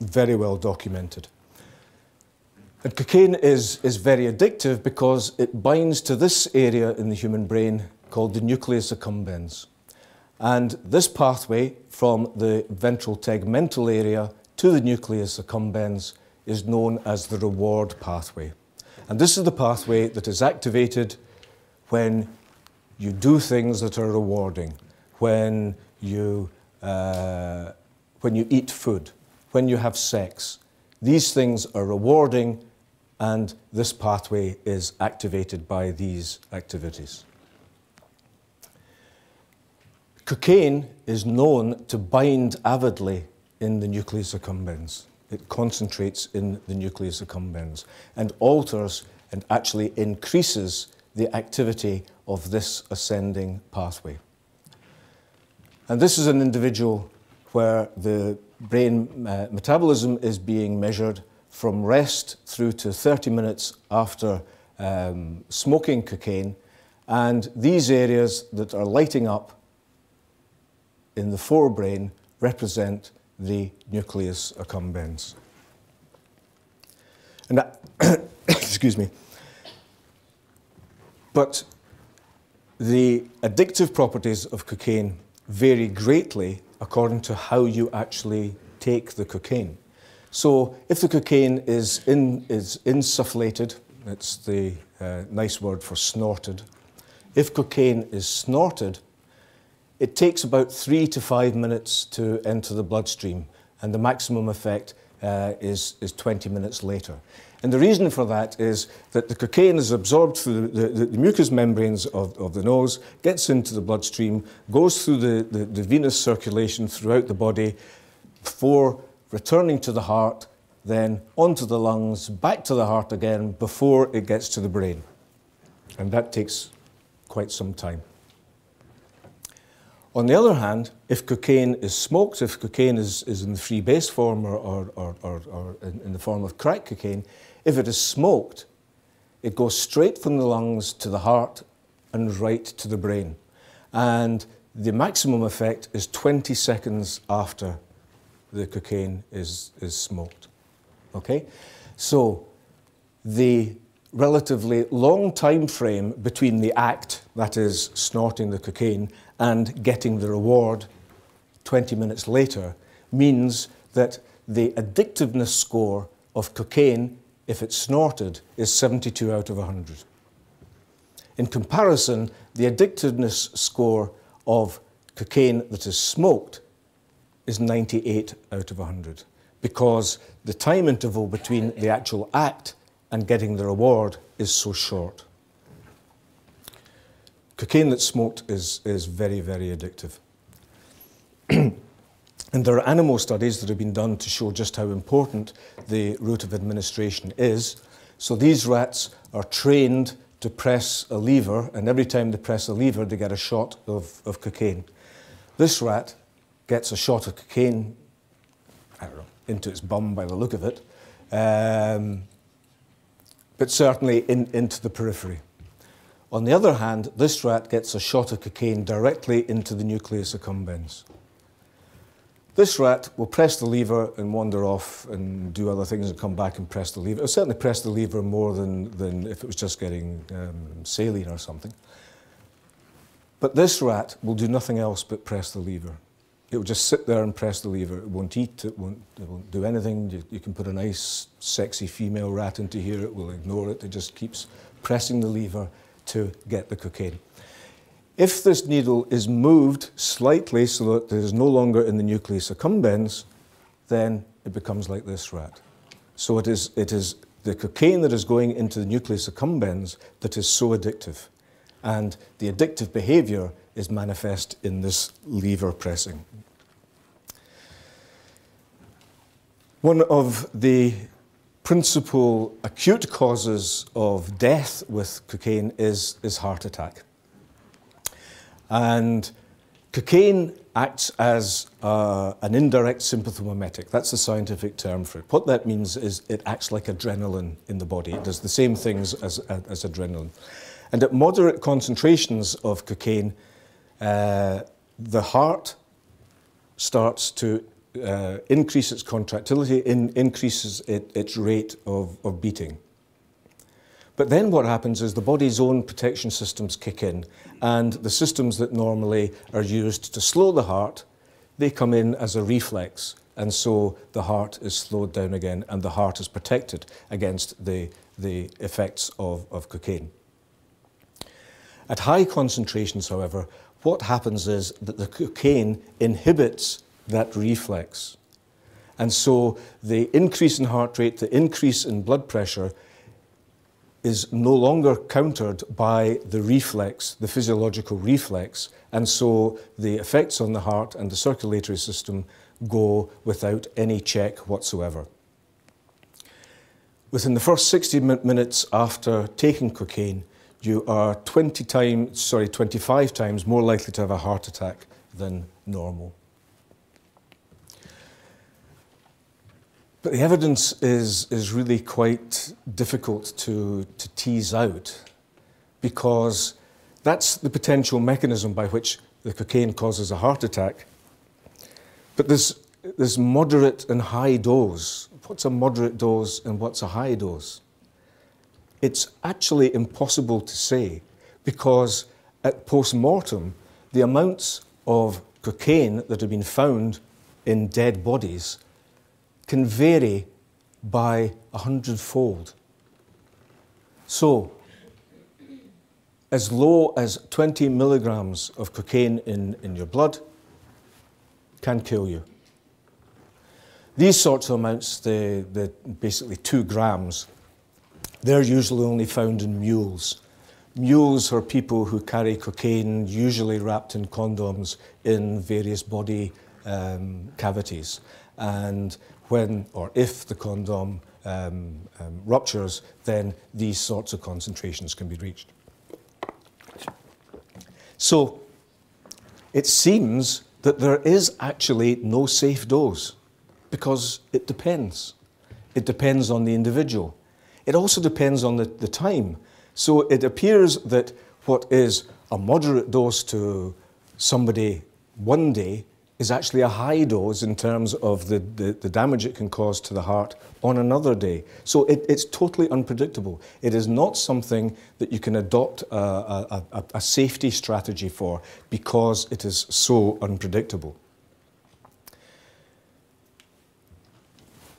Speaker 1: very well documented. And cocaine is, is very addictive because it binds to this area in the human brain called the nucleus accumbens. And this pathway from the ventral tegmental area to the nucleus accumbens is known as the reward pathway. And this is the pathway that is activated when you do things that are rewarding, when you, uh, when you eat food, when you have sex. These things are rewarding, and this pathway is activated by these activities. Cocaine is known to bind avidly in the nucleus accumbens. It concentrates in the nucleus accumbens and alters and actually increases the activity of this ascending pathway. And this is an individual where the brain uh, metabolism is being measured from rest through to 30 minutes after um, smoking cocaine. And these areas that are lighting up in the forebrain represent the nucleus accumbens. And that, [coughs] excuse me. But the addictive properties of cocaine vary greatly according to how you actually take the cocaine. So if the cocaine is, in, is insufflated, that's the uh, nice word for snorted, if cocaine is snorted, it takes about three to five minutes to enter the bloodstream, and the maximum effect uh, is, is 20 minutes later. And the reason for that is that the cocaine is absorbed through the, the, the mucous membranes of, of, the nose, gets into the bloodstream, goes through the, the, venous circulation throughout the body before returning to the heart, then onto the lungs, back to the heart again before it gets to the brain. And that takes quite some time. On the other hand, if cocaine is smoked, if cocaine is, is in the free base form or, or, or, or, in, in the form of crack cocaine, if it is smoked, it goes straight from the lungs to the heart and right to the brain. And the maximum effect is 20 seconds after the cocaine is, is smoked. Okay? So the relatively long time frame between the act, that is snorting the cocaine, and getting the reward 20 minutes later means that the addictiveness score of cocaine, if it's snorted, is 72 out of 100. In comparison, the addictiveness score of cocaine that is smoked is 98 out of 100 because the time interval between the actual act and getting the reward is so short. Cocaine that's smoked is, is very, very addictive. [clears throat] and there are animal studies that have been done to show just how important the route of administration is. So these rats are trained to press a lever, and every time they press a lever, they get a shot of, of cocaine. This rat gets a shot of cocaine, I don't know, into its bum by the look of it, um, but certainly in, into the periphery. On the other hand, this rat gets a shot of cocaine directly into the nucleus accumbens. This rat will press the lever and wander off and do other things and come back and press the lever. It'll certainly press the lever more than, than if it was just getting um, saline or something. But this rat will do nothing else but press the lever. It will just sit there and press the lever. It won't eat, it won't, it won't do anything. You, you can put a nice, sexy female rat into here, it will ignore it. It just keeps pressing the lever to get the cocaine. If this needle is moved slightly so that it is no longer in the nucleus accumbens, then it becomes like this rat. So it is, it is the cocaine that is going into the nucleus accumbens that is so addictive. And the addictive behavior is manifest in this lever pressing. One of the principal acute causes of death with cocaine is, is heart attack. And cocaine acts as uh, an indirect sympathomimetic. That's the scientific term for it. What that means is it acts like adrenaline in the body. It does the same things as, as adrenaline. And at moderate concentrations of cocaine, uh, the heart starts to uh, increase its contractility, in, increases it, its rate of, of beating. But then what happens is the body's own protection systems kick in, and the systems that normally are used to slow the heart, they come in as a reflex. And so the heart is slowed down again, and the heart is protected against the, the effects of, of cocaine. At high concentrations, however, what happens is that the cocaine inhibits that reflex. And so the increase in heart rate, the increase in blood pressure is no longer countered by the reflex, the physiological reflex, and so the effects on the heart and the circulatory system go without any check whatsoever. Within the first 60 minutes after taking cocaine, you are 20 times, sorry, 25 times more likely to have a heart attack than normal. But the evidence is, is really quite difficult to, to tease out because that's the potential mechanism by which the cocaine causes a heart attack. But there's, there's moderate and high dose. What's a moderate dose and what's a high dose? It's actually impossible to say because at post mortem, the amounts of cocaine that have been found in dead bodies can vary by a hundredfold. So, as low as 20 milligrams of cocaine in, in your blood can kill you. These sorts of amounts, the, the basically two grams, they're usually only found in mules. Mules are people who carry cocaine, usually wrapped in condoms, in various body um, cavities. And when or if the condom um, um, ruptures, then these sorts of concentrations can be reached. So it seems that there is actually no safe dose because it depends. It depends on the individual. It also depends on the, the time. So it appears that what is a moderate dose to somebody one day is actually a high dose in terms of the, the, the, damage it can cause to the heart on another day. So it, it's totally unpredictable. It is not something that you can adopt a, a, a, a safety strategy for because it is so unpredictable.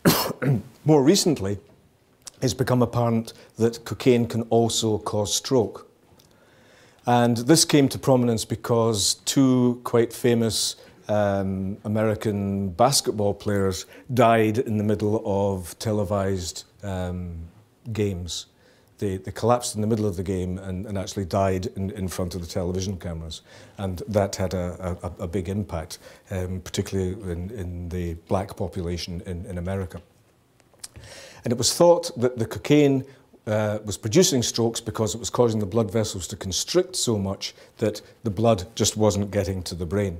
Speaker 1: [coughs] More recently, it's become apparent that cocaine can also cause stroke. And this came to prominence because two quite famous um, American basketball players died in the middle of televised um, games. They, they, collapsed in the middle of the game and, and actually died in, in, front of the television cameras. And that had a, a, a big impact, um, particularly in, in, the black population in, in, America. And it was thought that the cocaine uh, was producing strokes because it was causing the blood vessels to constrict so much that the blood just wasn't getting to the brain.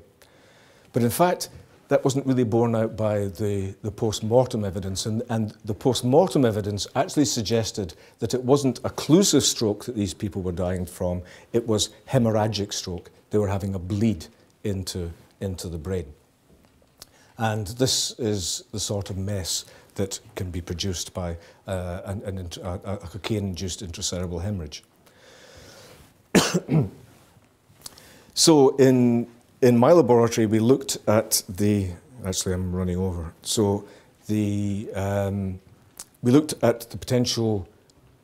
Speaker 1: But in fact, that wasn't really borne out by the, the post-mortem evidence. And, and the post-mortem evidence actually suggested that it wasn't occlusive stroke that these people were dying from, it was hemorrhagic stroke. They were having a bleed into, into the brain. And this is the sort of mess that can be produced by uh, an, an, a, a cocaine-induced intracerebral hemorrhage. [coughs] so in in my laboratory, we looked at the, actually I'm running over, so the, um, we looked at the potential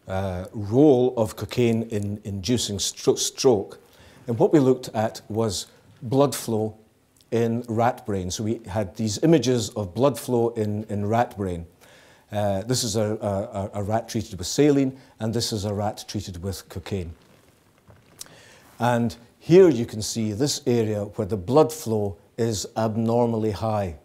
Speaker 1: uh, role of cocaine in inducing stro stroke. And what we looked at was blood flow in rat brain. So we had these images of blood flow in, in rat brain. Uh, this is a, a, a rat treated with saline, and this is a rat treated with cocaine. And here you can see this area where the blood flow is abnormally high.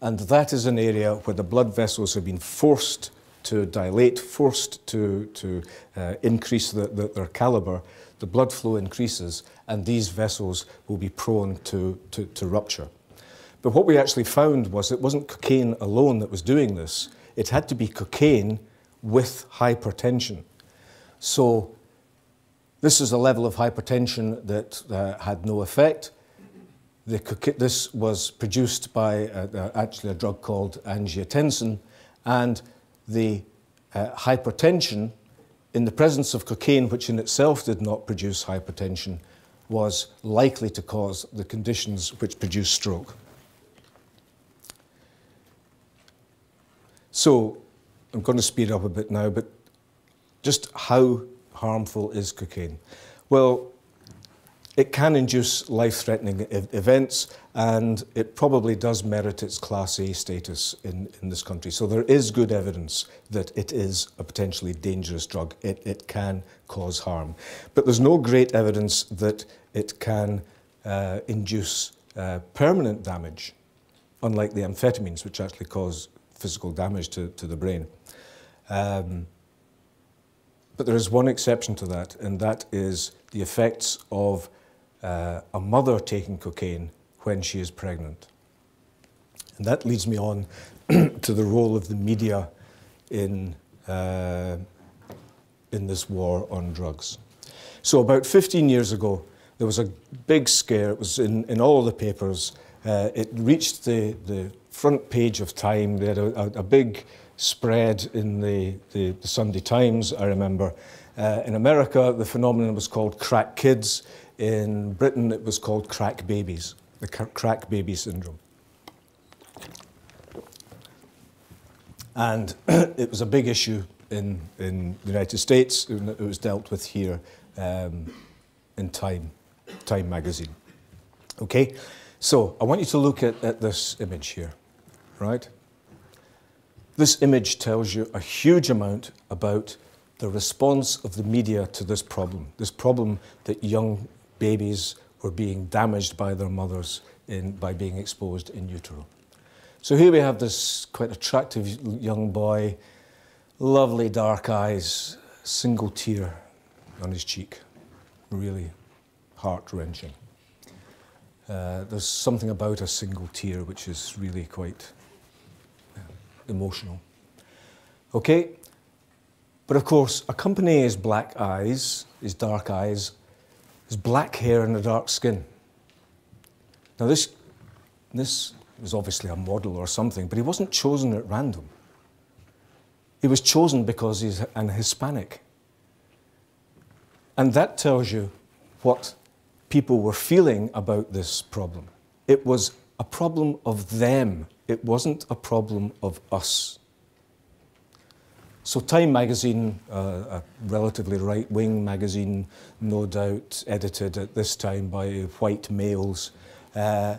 Speaker 1: And that is an area where the blood vessels have been forced to dilate, forced to, to uh, increase the, the, their caliber. The blood flow increases, and these vessels will be prone to, to, to rupture. But what we actually found was it wasn't cocaine alone that was doing this. It had to be cocaine with hypertension. So this is a level of hypertension that uh, had no effect. The, this was produced by uh, actually a drug called angiotensin, and the uh, hypertension in the presence of cocaine, which in itself did not produce hypertension, was likely to cause the conditions which produce stroke. So I'm going to speed up a bit now, but just how harmful is cocaine? Well, it can induce life-threatening events and it probably does merit its Class A status in, in this country. So there is good evidence that it is a potentially dangerous drug. It, it can cause harm. But there's no great evidence that it can uh, induce uh, permanent damage, unlike the amphetamines, which actually cause physical damage to, to the brain. Um, but there is one exception to that, and that is the effects of uh, a mother taking cocaine when she is pregnant. And that leads me on [clears throat] to the role of the media in, uh, in this war on drugs. So about 15 years ago, there was a big scare. It was in, in all the papers. Uh, it reached the, the front page of Time. They had a, a, a big spread in the, the, the Sunday Times, I remember. Uh, in America, the phenomenon was called crack kids. In Britain, it was called crack babies, the crack baby syndrome. And [clears throat] it was a big issue in, in the United States. It was dealt with here um, in Time, Time magazine. Okay, so I want you to look at, at this image here, right? This image tells you a huge amount about the response of the media to this problem, this problem that young babies were being damaged by their mothers in, by being exposed in utero. So here we have this quite attractive young boy, lovely dark eyes, single tear on his cheek, really heart-wrenching. Uh, there's something about a single tear which is really quite emotional. Okay, but of course, accompanying his black eyes, his dark eyes, his black hair and a dark skin. Now, this, this was obviously a model or something, but he wasn't chosen at random. He was chosen because he's an Hispanic. And that tells you what people were feeling about this problem. It was a problem of them, it wasn't a problem of us. So Time magazine, uh, a relatively right-wing magazine, no doubt edited at this time by white males, uh,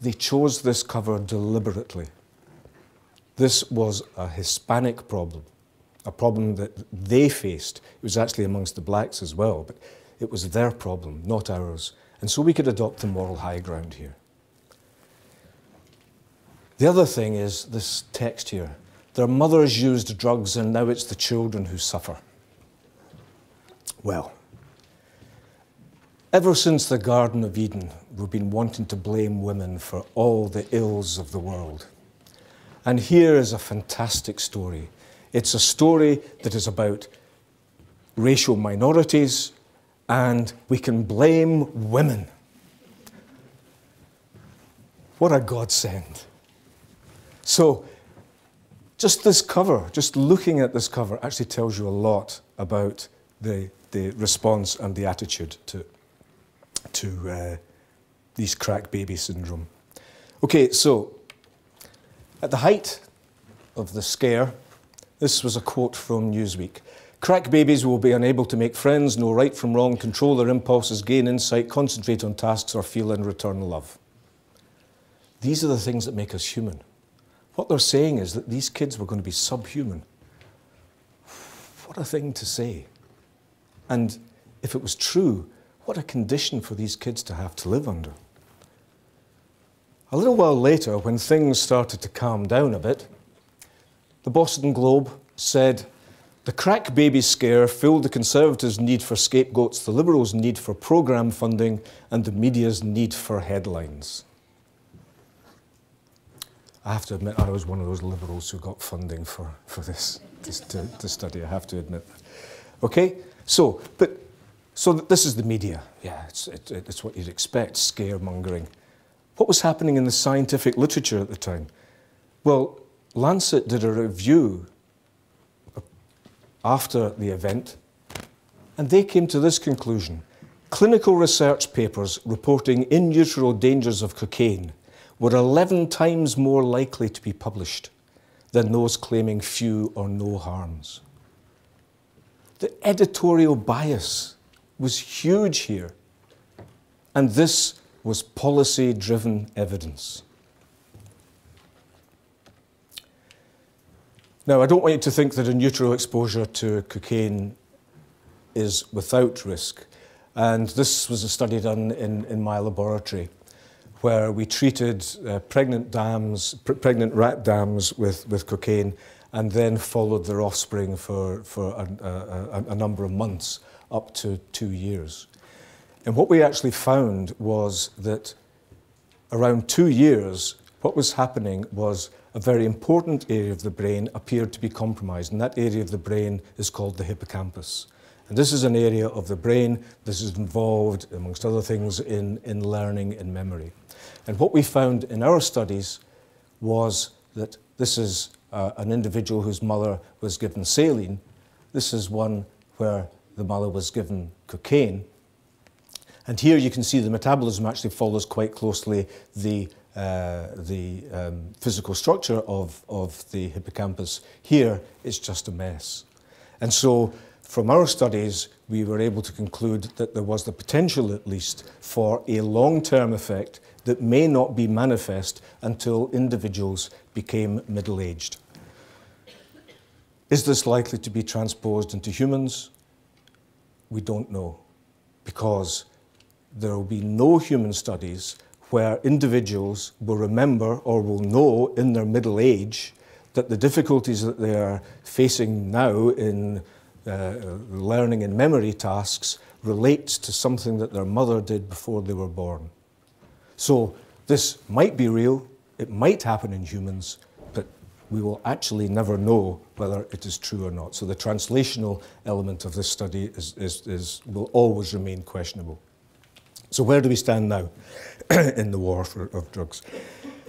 Speaker 1: they chose this cover deliberately. This was a Hispanic problem, a problem that they faced. It was actually amongst the blacks as well, but it was their problem, not ours. And so we could adopt the moral high ground here. The other thing is this text here. Their mothers used drugs and now it's the children who suffer. Well, ever since the Garden of Eden, we've been wanting to blame women for all the ills of the world. And here is a fantastic story. It's a story that is about racial minorities, and we can blame women. What a godsend. So, just this cover, just looking at this cover, actually tells you a lot about the, the response and the attitude to, to uh, these crack baby syndrome. Okay, so at the height of the scare, this was a quote from Newsweek. Crack babies will be unable to make friends, know right from wrong, control their impulses, gain insight, concentrate on tasks, or feel and return love. These are the things that make us human. What they're saying is that these kids were going to be subhuman. What a thing to say. And if it was true, what a condition for these kids to have to live under. A little while later, when things started to calm down a bit, the Boston Globe said the crack baby scare filled the Conservatives' need for scapegoats, the Liberals' need for programme funding, and the media's need for headlines. I have to admit, I was one of those Liberals who got funding for, for this, this to, to study. I have to admit that. Okay? So, but, so this is the media. Yeah, it's, it, it's what you'd expect, scaremongering. What was happening in the scientific literature at the time? Well, Lancet did a review after the event, and they came to this conclusion. Clinical research papers reporting in utero dangers of cocaine were 11 times more likely to be published than those claiming few or no harms. The editorial bias was huge here, and this was policy driven evidence. Now, I don't want you to think that in utero exposure to cocaine is without risk. And this was a study done in, in my laboratory where we treated uh, pregnant dams, pr pregnant rat dams with, with cocaine and then followed their offspring for, for a, a, a number of months, up to two years. And what we actually found was that around two years, what was happening was a very important area of the brain appeared to be compromised, and that area of the brain is called the hippocampus. And this is an area of the brain that is involved, amongst other things, in, in learning and memory. And what we found in our studies was that this is uh, an individual whose mother was given saline. This is one where the mother was given cocaine. And here you can see the metabolism actually follows quite closely the uh, the um, physical structure of, of the hippocampus. Here, it's just a mess. And so, from our studies, we were able to conclude that there was the potential, at least, for a long term effect that may not be manifest until individuals became middle aged. Is this likely to be transposed into humans? We don't know, because there will be no human studies where individuals will remember or will know in their middle age that the difficulties that they are facing now in uh, learning and memory tasks relates to something that their mother did before they were born. So this might be real, it might happen in humans, but we will actually never know whether it is true or not. So the translational element of this study is, is, is, will always remain questionable. So where do we stand now [clears throat] in the war for, of drugs?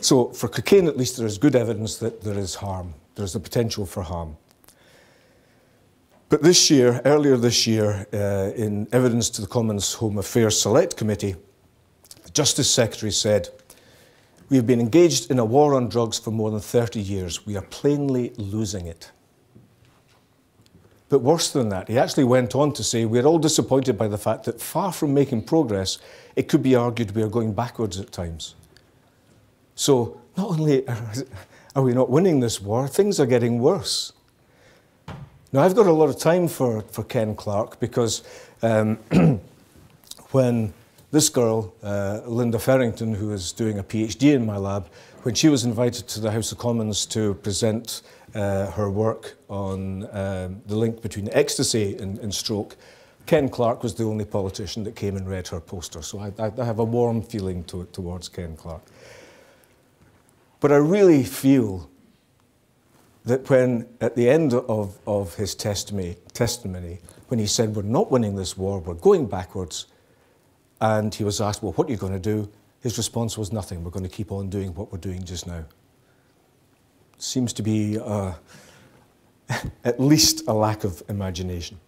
Speaker 1: So for cocaine, at least, there is good evidence that there is harm. There is the potential for harm. But this year, earlier this year, uh, in evidence to the Commons Home Affairs Select Committee, Justice Secretary said, We have been engaged in a war on drugs for more than 30 years. We are plainly losing it. But worse than that, he actually went on to say, We're all disappointed by the fact that far from making progress, it could be argued we are going backwards at times. So, not only are we not winning this war, things are getting worse. Now, I've got a lot of time for, for Ken Clarke because um, [clears throat] when this girl, uh, Linda Farrington, who is doing a PhD in my lab, when she was invited to the House of Commons to present uh, her work on um, the link between ecstasy and, and stroke, Ken Clarke was the only politician that came and read her poster. So I, I have a warm feeling to, towards Ken Clarke. But I really feel that when, at the end of, of his testimony, testimony, when he said, We're not winning this war, we're going backwards, and he was asked, Well, what are you going to do? His response was nothing. We're going to keep on doing what we're doing just now seems to be uh, [laughs] at least a lack of imagination.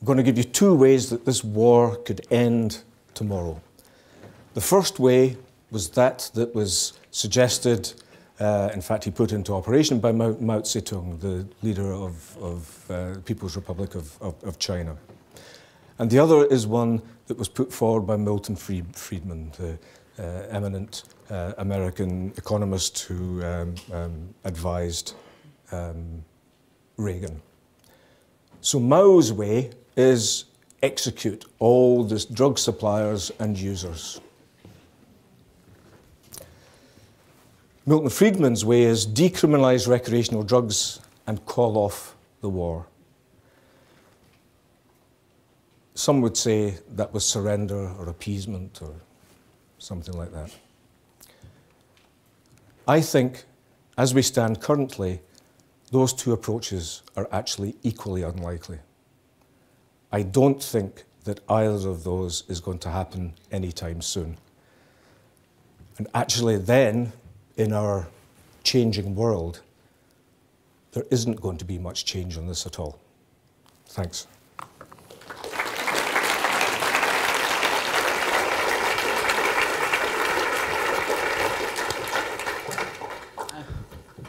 Speaker 1: I'm going to give you two ways that this war could end tomorrow. The first way was that that was suggested, uh, in fact, he put into operation by Mao, Zedong, the leader of, of uh, People's Republic of, of, of, China. And the other is one that was put forward by Milton Friedman, the uh, eminent uh, American economist who um, um, advised um, Reagan. So Mao's way is execute all the drug suppliers and users. Milton Friedman's way is decriminalize recreational drugs and call off the war. Some would say that was surrender or appeasement or something like that. I think, as we stand currently, those two approaches are actually equally unlikely. I don't think that either of those is going to happen anytime soon. And actually, then, in our changing world, there isn't going to be much change on this at all. Thanks.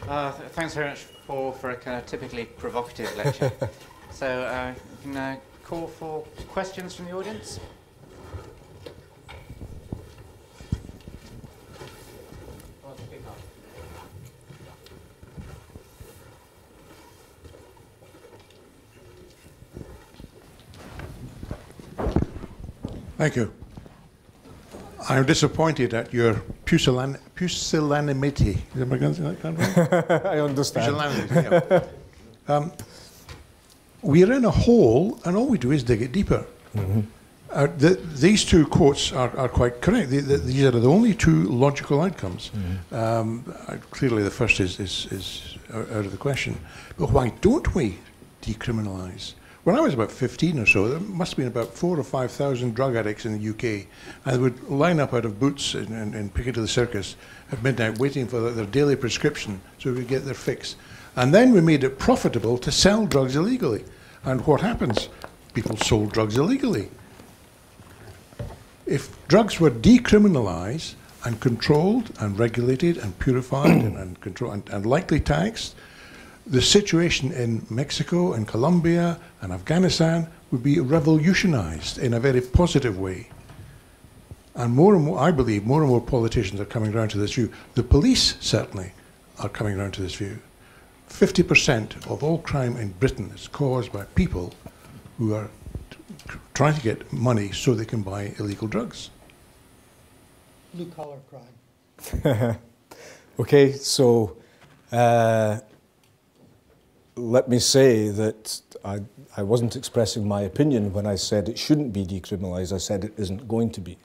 Speaker 3: Uh, th thanks very much, Paul, for a kind of typically provocative lecture. [laughs] so, uh, you can uh, call for questions from the audience.
Speaker 4: Thank you. I'm disappointed at your pusillan pusillanimity. Is that right? [laughs]
Speaker 1: I understand.
Speaker 4: Pusillanimity, yeah. [laughs] um, we're in a hole, and all we do is dig it deeper. Mm-hmm. Uh, the, these two quotes are, are quite correct. The, the, these are the only two logical outcomes. Mm-hmm. Um, uh, clearly, the first is, is, is out of the question. But why don't we decriminalise? When I was about 15 or so, there must have been about four or 5,000 drug addicts in the UK. And they would line up out of Boots in, in, in Piccadilly Circus at midnight waiting for their, daily prescription so we could get their fix. And then we made it profitable to sell drugs illegally. And what happens? People sold drugs illegally. If drugs were decriminalised and controlled and regulated and purified and, and, control, and, and likely taxed, the situation in Mexico and Colombia and Afghanistan would be revolutionized in a very positive way. And more and more, I believe, more and more politicians are coming around to this view. The police, certainly, are coming around to this view. 50% of all crime in Britain is caused by people who are trying to get money so they can buy illegal drugs.
Speaker 5: Blue collar crime. [laughs]
Speaker 1: okay, so uh, let me say that I, I wasn't expressing my opinion when I said it shouldn't be decriminalised. I said it isn't going to be.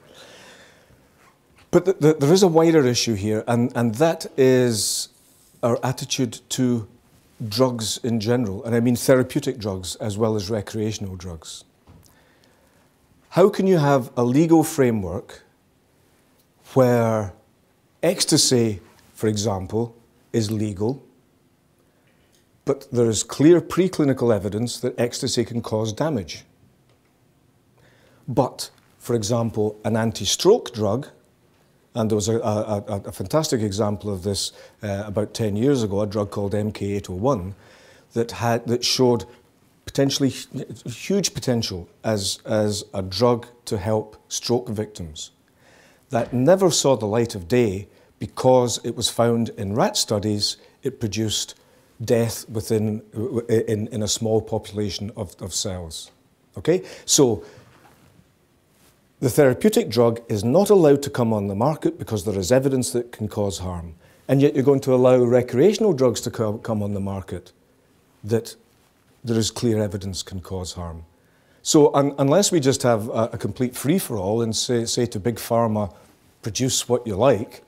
Speaker 1: But the, the, there is a wider issue here, and, and that is our attitude to drugs in general, and I mean therapeutic drugs as well as recreational drugs. How can you have a legal framework where ecstasy, for example, is legal, but there is clear preclinical evidence that ecstasy can cause damage. But, for example, an anti-stroke drug, and there was a, a, a fantastic example of this uh, about 10 years ago, a drug called MK801, that, had, that showed potentially huge potential as, as a drug to help stroke victims. That never saw the light of day because it was found in rat studies, it produced death within in, in a small population of, of cells. Okay? So the therapeutic drug is not allowed to come on the market because there is evidence that it can cause harm. And yet you're going to allow recreational drugs to come on the market that there is clear evidence can cause harm. So un unless we just have a, a complete free-for-all and say, say to Big Pharma, produce what you like,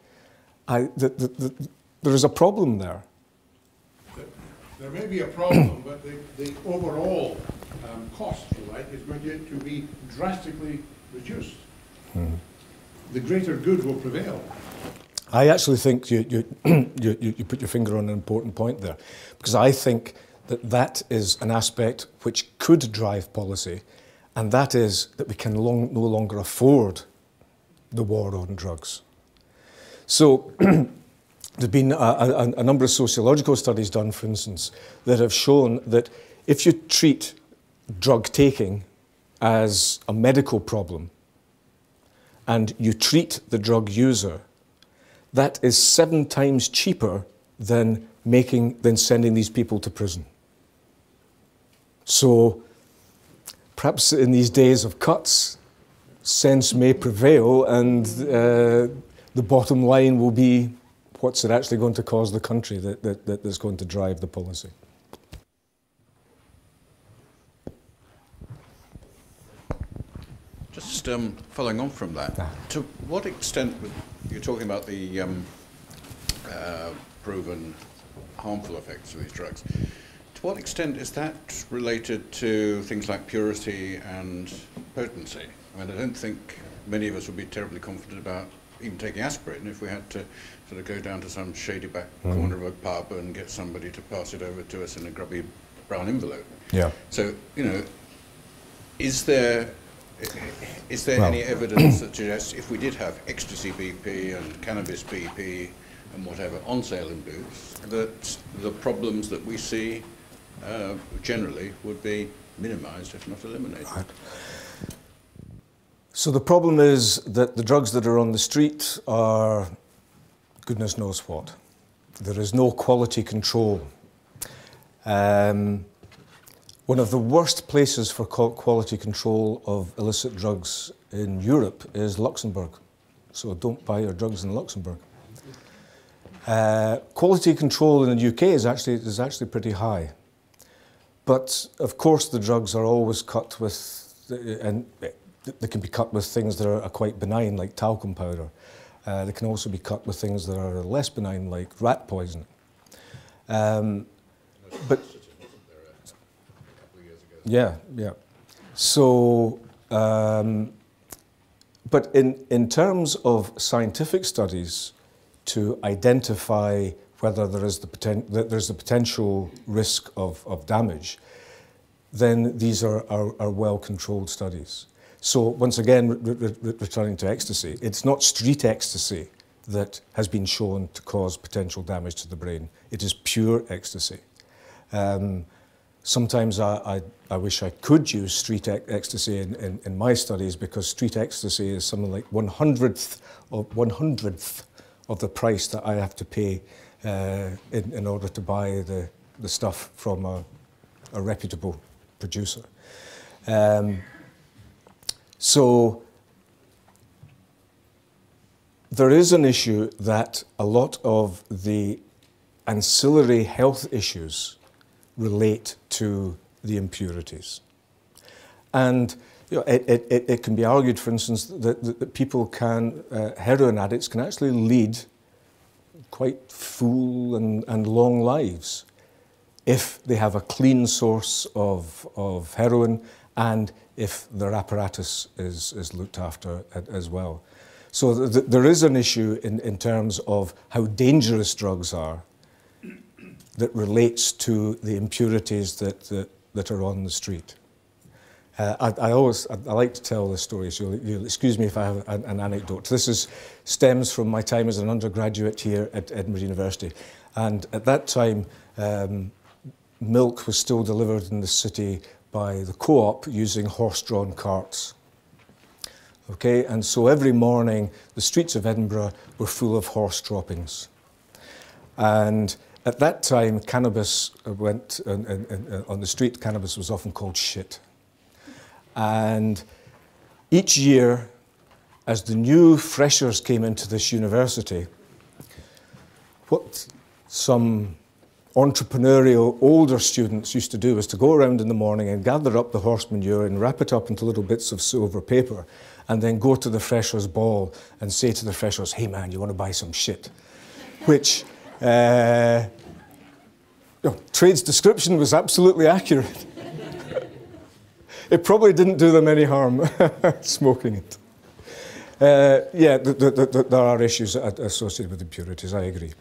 Speaker 1: I, the, the, the, there is a problem there.
Speaker 4: There may be a problem, [coughs] but the, the overall um, cost, if you like, is going to, to be drastically reduced. Mm. The greater good will prevail.
Speaker 1: I actually think you, [coughs] you, you, you put your finger on an important point there, because I think that that is an aspect which could drive policy, and that is that we can long, no longer afford the war on drugs. So [clears throat] There's been a, a, a, number of sociological studies done, for instance, that have shown that if you treat drug taking as a medical problem and you treat the drug user, that is seven times cheaper than making than sending these people to prison. So perhaps in these days of cuts, sense may prevail and uh, the bottom line will be what's it actually going to cause the country that, that, that is going to drive the policy.
Speaker 6: Just um, following on from that,
Speaker 1: Ah.
Speaker 6: to what extent, would- you're talking about the um, uh, proven harmful effects of these drugs, to what extent is that related to things like purity and potency? I mean, I don't think many of us would be terribly confident about even taking aspirin if we had to sort of go down to some shady back
Speaker 1: Mm.
Speaker 6: corner of a pub and get somebody to pass it over to us in a grubby brown envelope.
Speaker 1: Yeah.
Speaker 6: So, you know, is there is there
Speaker 1: Well-
Speaker 6: any [clears throat] evidence that suggests if we did have ecstasy BP and cannabis BP and whatever on sale in Boots, that the problems that we see uh, generally would be minimised, if not eliminated? Right.
Speaker 1: So the problem is that the drugs that are on the street are goodness knows what. There is no quality control. Um, one of the worst places for quality control of illicit drugs in Europe is Luxembourg. So don't buy your drugs in Luxembourg. Uh, quality control in the UK is actually, is actually pretty high. But of course, the drugs are always cut with, and they can be cut with things that are quite benign, like talcum powder. Uh, they can also be cut with things that are less benign, like rat poison. Um, but yeah, yeah. So, um, but in, in terms of scientific studies to identify whether there is the poten- there's the potential risk of, of damage, then these are, are, are well-controlled studies. So once again, re- re- re- returning to ecstasy, it's not street ecstasy that has been shown to cause potential damage to the brain. It is pure ecstasy. Um, sometimes I, I, I wish I could use street ec- ecstasy in, in, in my studies because street ecstasy is something like one hundredth of one hundredth of the price that I have to pay uh, in, in order to buy the, the stuff from a, a reputable producer. Um, so there is an issue that a lot of the ancillary health issues relate to the impurities. And you know, it, it, it, can be argued, for instance, that, that, that people can, uh, heroin addicts can actually lead quite full and, and long lives if they have a clean source of, of heroin and if their apparatus is, is looked after as well. So th- th- there is an issue in, in terms of how dangerous drugs are that relates to the impurities that, that, that are on the street. Uh, I, I always I, I like to tell this story, so you'll, you'll excuse me if I have an, an anecdote. This is, stems from my time as an undergraduate here at Edinburgh University. And at that time, um, milk was still delivered in the city by the co-op using horse-drawn carts. Okay, and so every morning the streets of Edinburgh were full of horse droppings. And at that time, cannabis uh, went uh, and, and, and uh, on the street. Cannabis was often called shit. And each year, as the new freshers came into this university, what some entrepreneurial older students used to do was to go around in the morning and gather up the horse manure and wrap it up into little bits of silver paper and then go to the freshers' ball and say to the freshers, hey man, you want to buy some shit? Which uh, you know, trade's description was absolutely accurate. [laughs] it probably didn't do them any harm [laughs] smoking it. Uh, yeah, th- th- th- there are issues associated with impurities, I agree.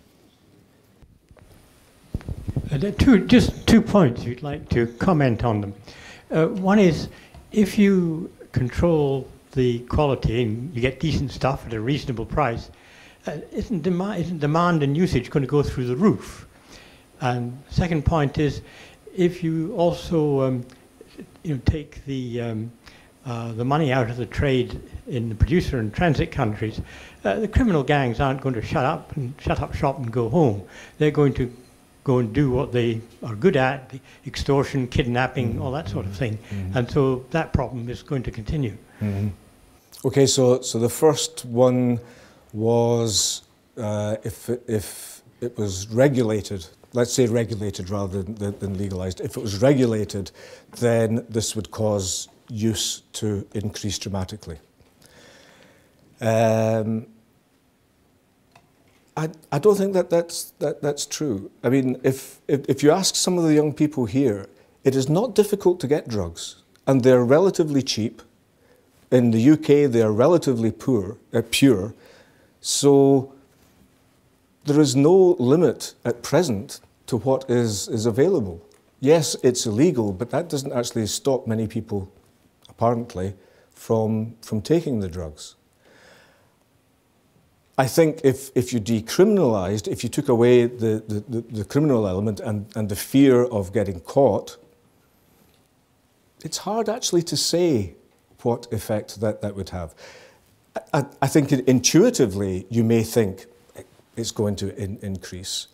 Speaker 7: Uh, two, just two points you'd like to comment on them. Uh, one is if you control the quality and you get decent stuff at a reasonable price, uh, isn't, isn't demand and usage going to go through the roof? And second point is if you also um, you know, take the, um, uh, the money out of the trade in the producer and transit countries, uh, the criminal gangs aren't going to shut up and shut up shop and go home. They're going to go and do what they are good at extortion, kidnapping, all that sort of thing. And so that problem is going to continue.
Speaker 1: Okay, so, so the first one was uh, if, it- if it was regulated, let's say regulated rather than, than- than legalized, if it was regulated, then this would cause use to increase dramatically. Um, I, I don't think that that's, that, that's true. I mean, if, if, if you ask some of the young people here, it is not difficult to get drugs, and they're relatively cheap. In the UK, they are relatively poor, uh, pure. So there is no limit at present to what is, is available. Yes, it's illegal, but that doesn't actually stop many people, apparently, from, from taking the drugs. I think if, if you decriminalised, if you took away the, the, the, criminal element and, and the fear of getting caught, it's hard actually to say what effect that, that would have. I- I, I think intuitively you may think it's going to in, increase.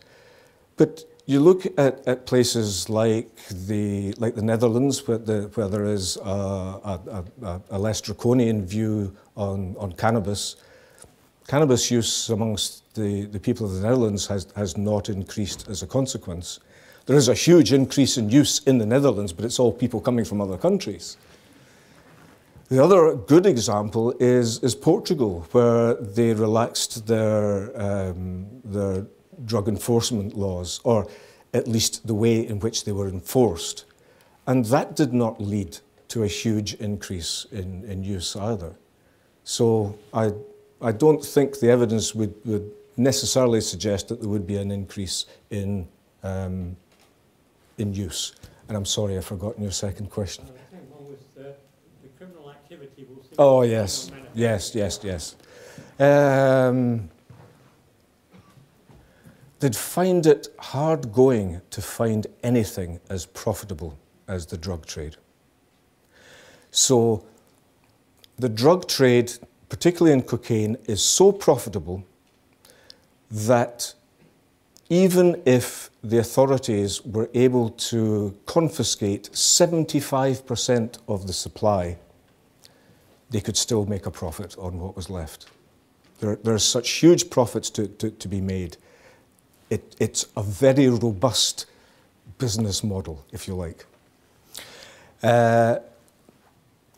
Speaker 1: But you look at, at places like the, like the Netherlands, where, the, where there is a, a, a, a less draconian view on, on cannabis. Cannabis use amongst the, the people of the Netherlands has, has not increased as a consequence. There is a huge increase in use in the Netherlands, but it's all people coming from other countries. The other good example is, is Portugal, where they relaxed their, um, their drug enforcement laws, or at least the way in which they were enforced. And that did not lead to a huge increase in, in use either. So I, I don't think the evidence would, would necessarily suggest that there would be an increase in, um, in use. And I'm sorry, I've forgotten your second question. Oh, yes, yes, yes, yes. Um, they'd find it hard going to find anything as profitable as the drug trade. So, the drug trade, particularly in cocaine, is so profitable that even if the authorities were able to confiscate 75% of the supply, they could still make a profit on what was left. There, there are such huge profits to, to, to be made. It, it's a very robust business model, if you like. Uh,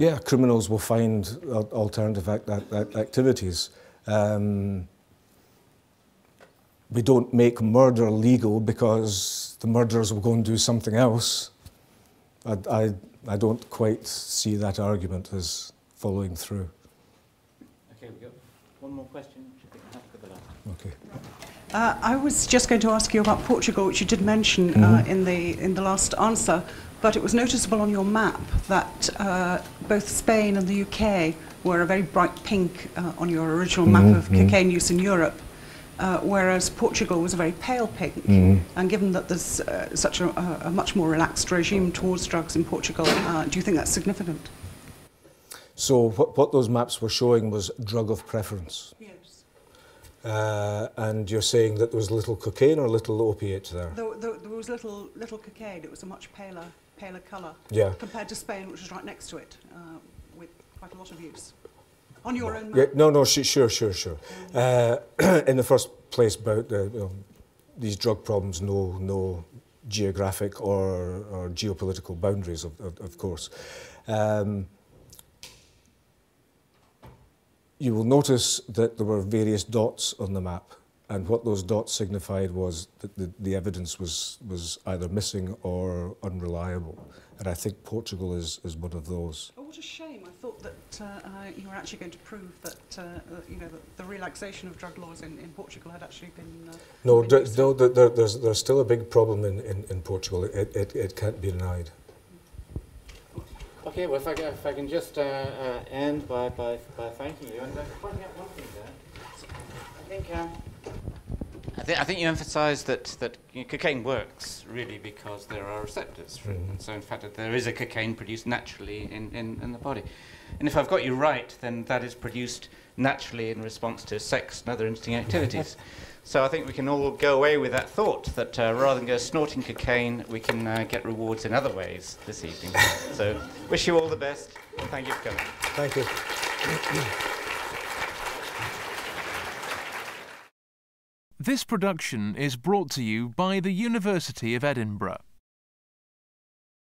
Speaker 1: yeah, criminals will find alternative act, act, act- activities. Um, we don't make murder legal because the murderers will go and do something else. I, I, I don't quite see that argument as following through.
Speaker 3: Okay, we've got one more question. I think we have to go last.
Speaker 1: Okay.
Speaker 8: Uh, I was just going to ask you about Portugal, which you did mention uh, in the in the last answer, but it was noticeable on your map that uh, both Spain and the UK were a very bright pink uh, on your original map of cocaine use in Europe, uh, whereas Portugal was a very pale pink. And given that there's uh, such a, a, much more relaxed regime towards drugs in Portugal, uh, do you think that's significant?
Speaker 1: So what, what those maps were showing was drug of preference.
Speaker 8: Yes.
Speaker 1: Uh, and you're saying that there was little cocaine or a little opiate there?
Speaker 8: There, there, there was little little cocaine. It was a much paler paler colour
Speaker 1: Yeah.
Speaker 8: compared to Spain, which is right next to it, uh, with quite a lot of use. On your own map.
Speaker 1: Yeah, no, no, sh- sure, sure, sure. Uh, [clears throat] in the first place, about uh, you know, these drug problems know no geographic or, or geopolitical boundaries, of, of, of course. Um, you will notice that there were various dots on the map, and what those dots signified was that the, the evidence was, was either missing or unreliable. And I think Portugal is, is one of those.
Speaker 8: Oh, what a shame! I thought that uh, you were actually going to prove that uh, you know that the relaxation of drug laws in, in Portugal had actually been. Uh,
Speaker 1: No,
Speaker 8: been
Speaker 1: d- no there, there- there's, there's still a big problem in, in, in Portugal. It, it, it can't be denied.
Speaker 3: Okay, well, if I, if I can just uh, uh, end by, by, by thanking you and uh, pointing out one thing there. I think um, I, th- I think you emphasise that, that you know, cocaine works really because there are receptors for it.
Speaker 1: Mm-hmm.
Speaker 3: And so, in fact, there is a cocaine produced naturally in, in, in the body. And if I've got you right, then that is produced naturally in response to sex and other interesting activities. [laughs] so I think we can all go away with that thought that uh, rather than go snorting cocaine, we can uh, get rewards in other ways this evening. [laughs] so, wish you all the best. Thank you for coming.
Speaker 1: Thank you. [clears throat]
Speaker 9: This production is brought to you by the University of Edinburgh.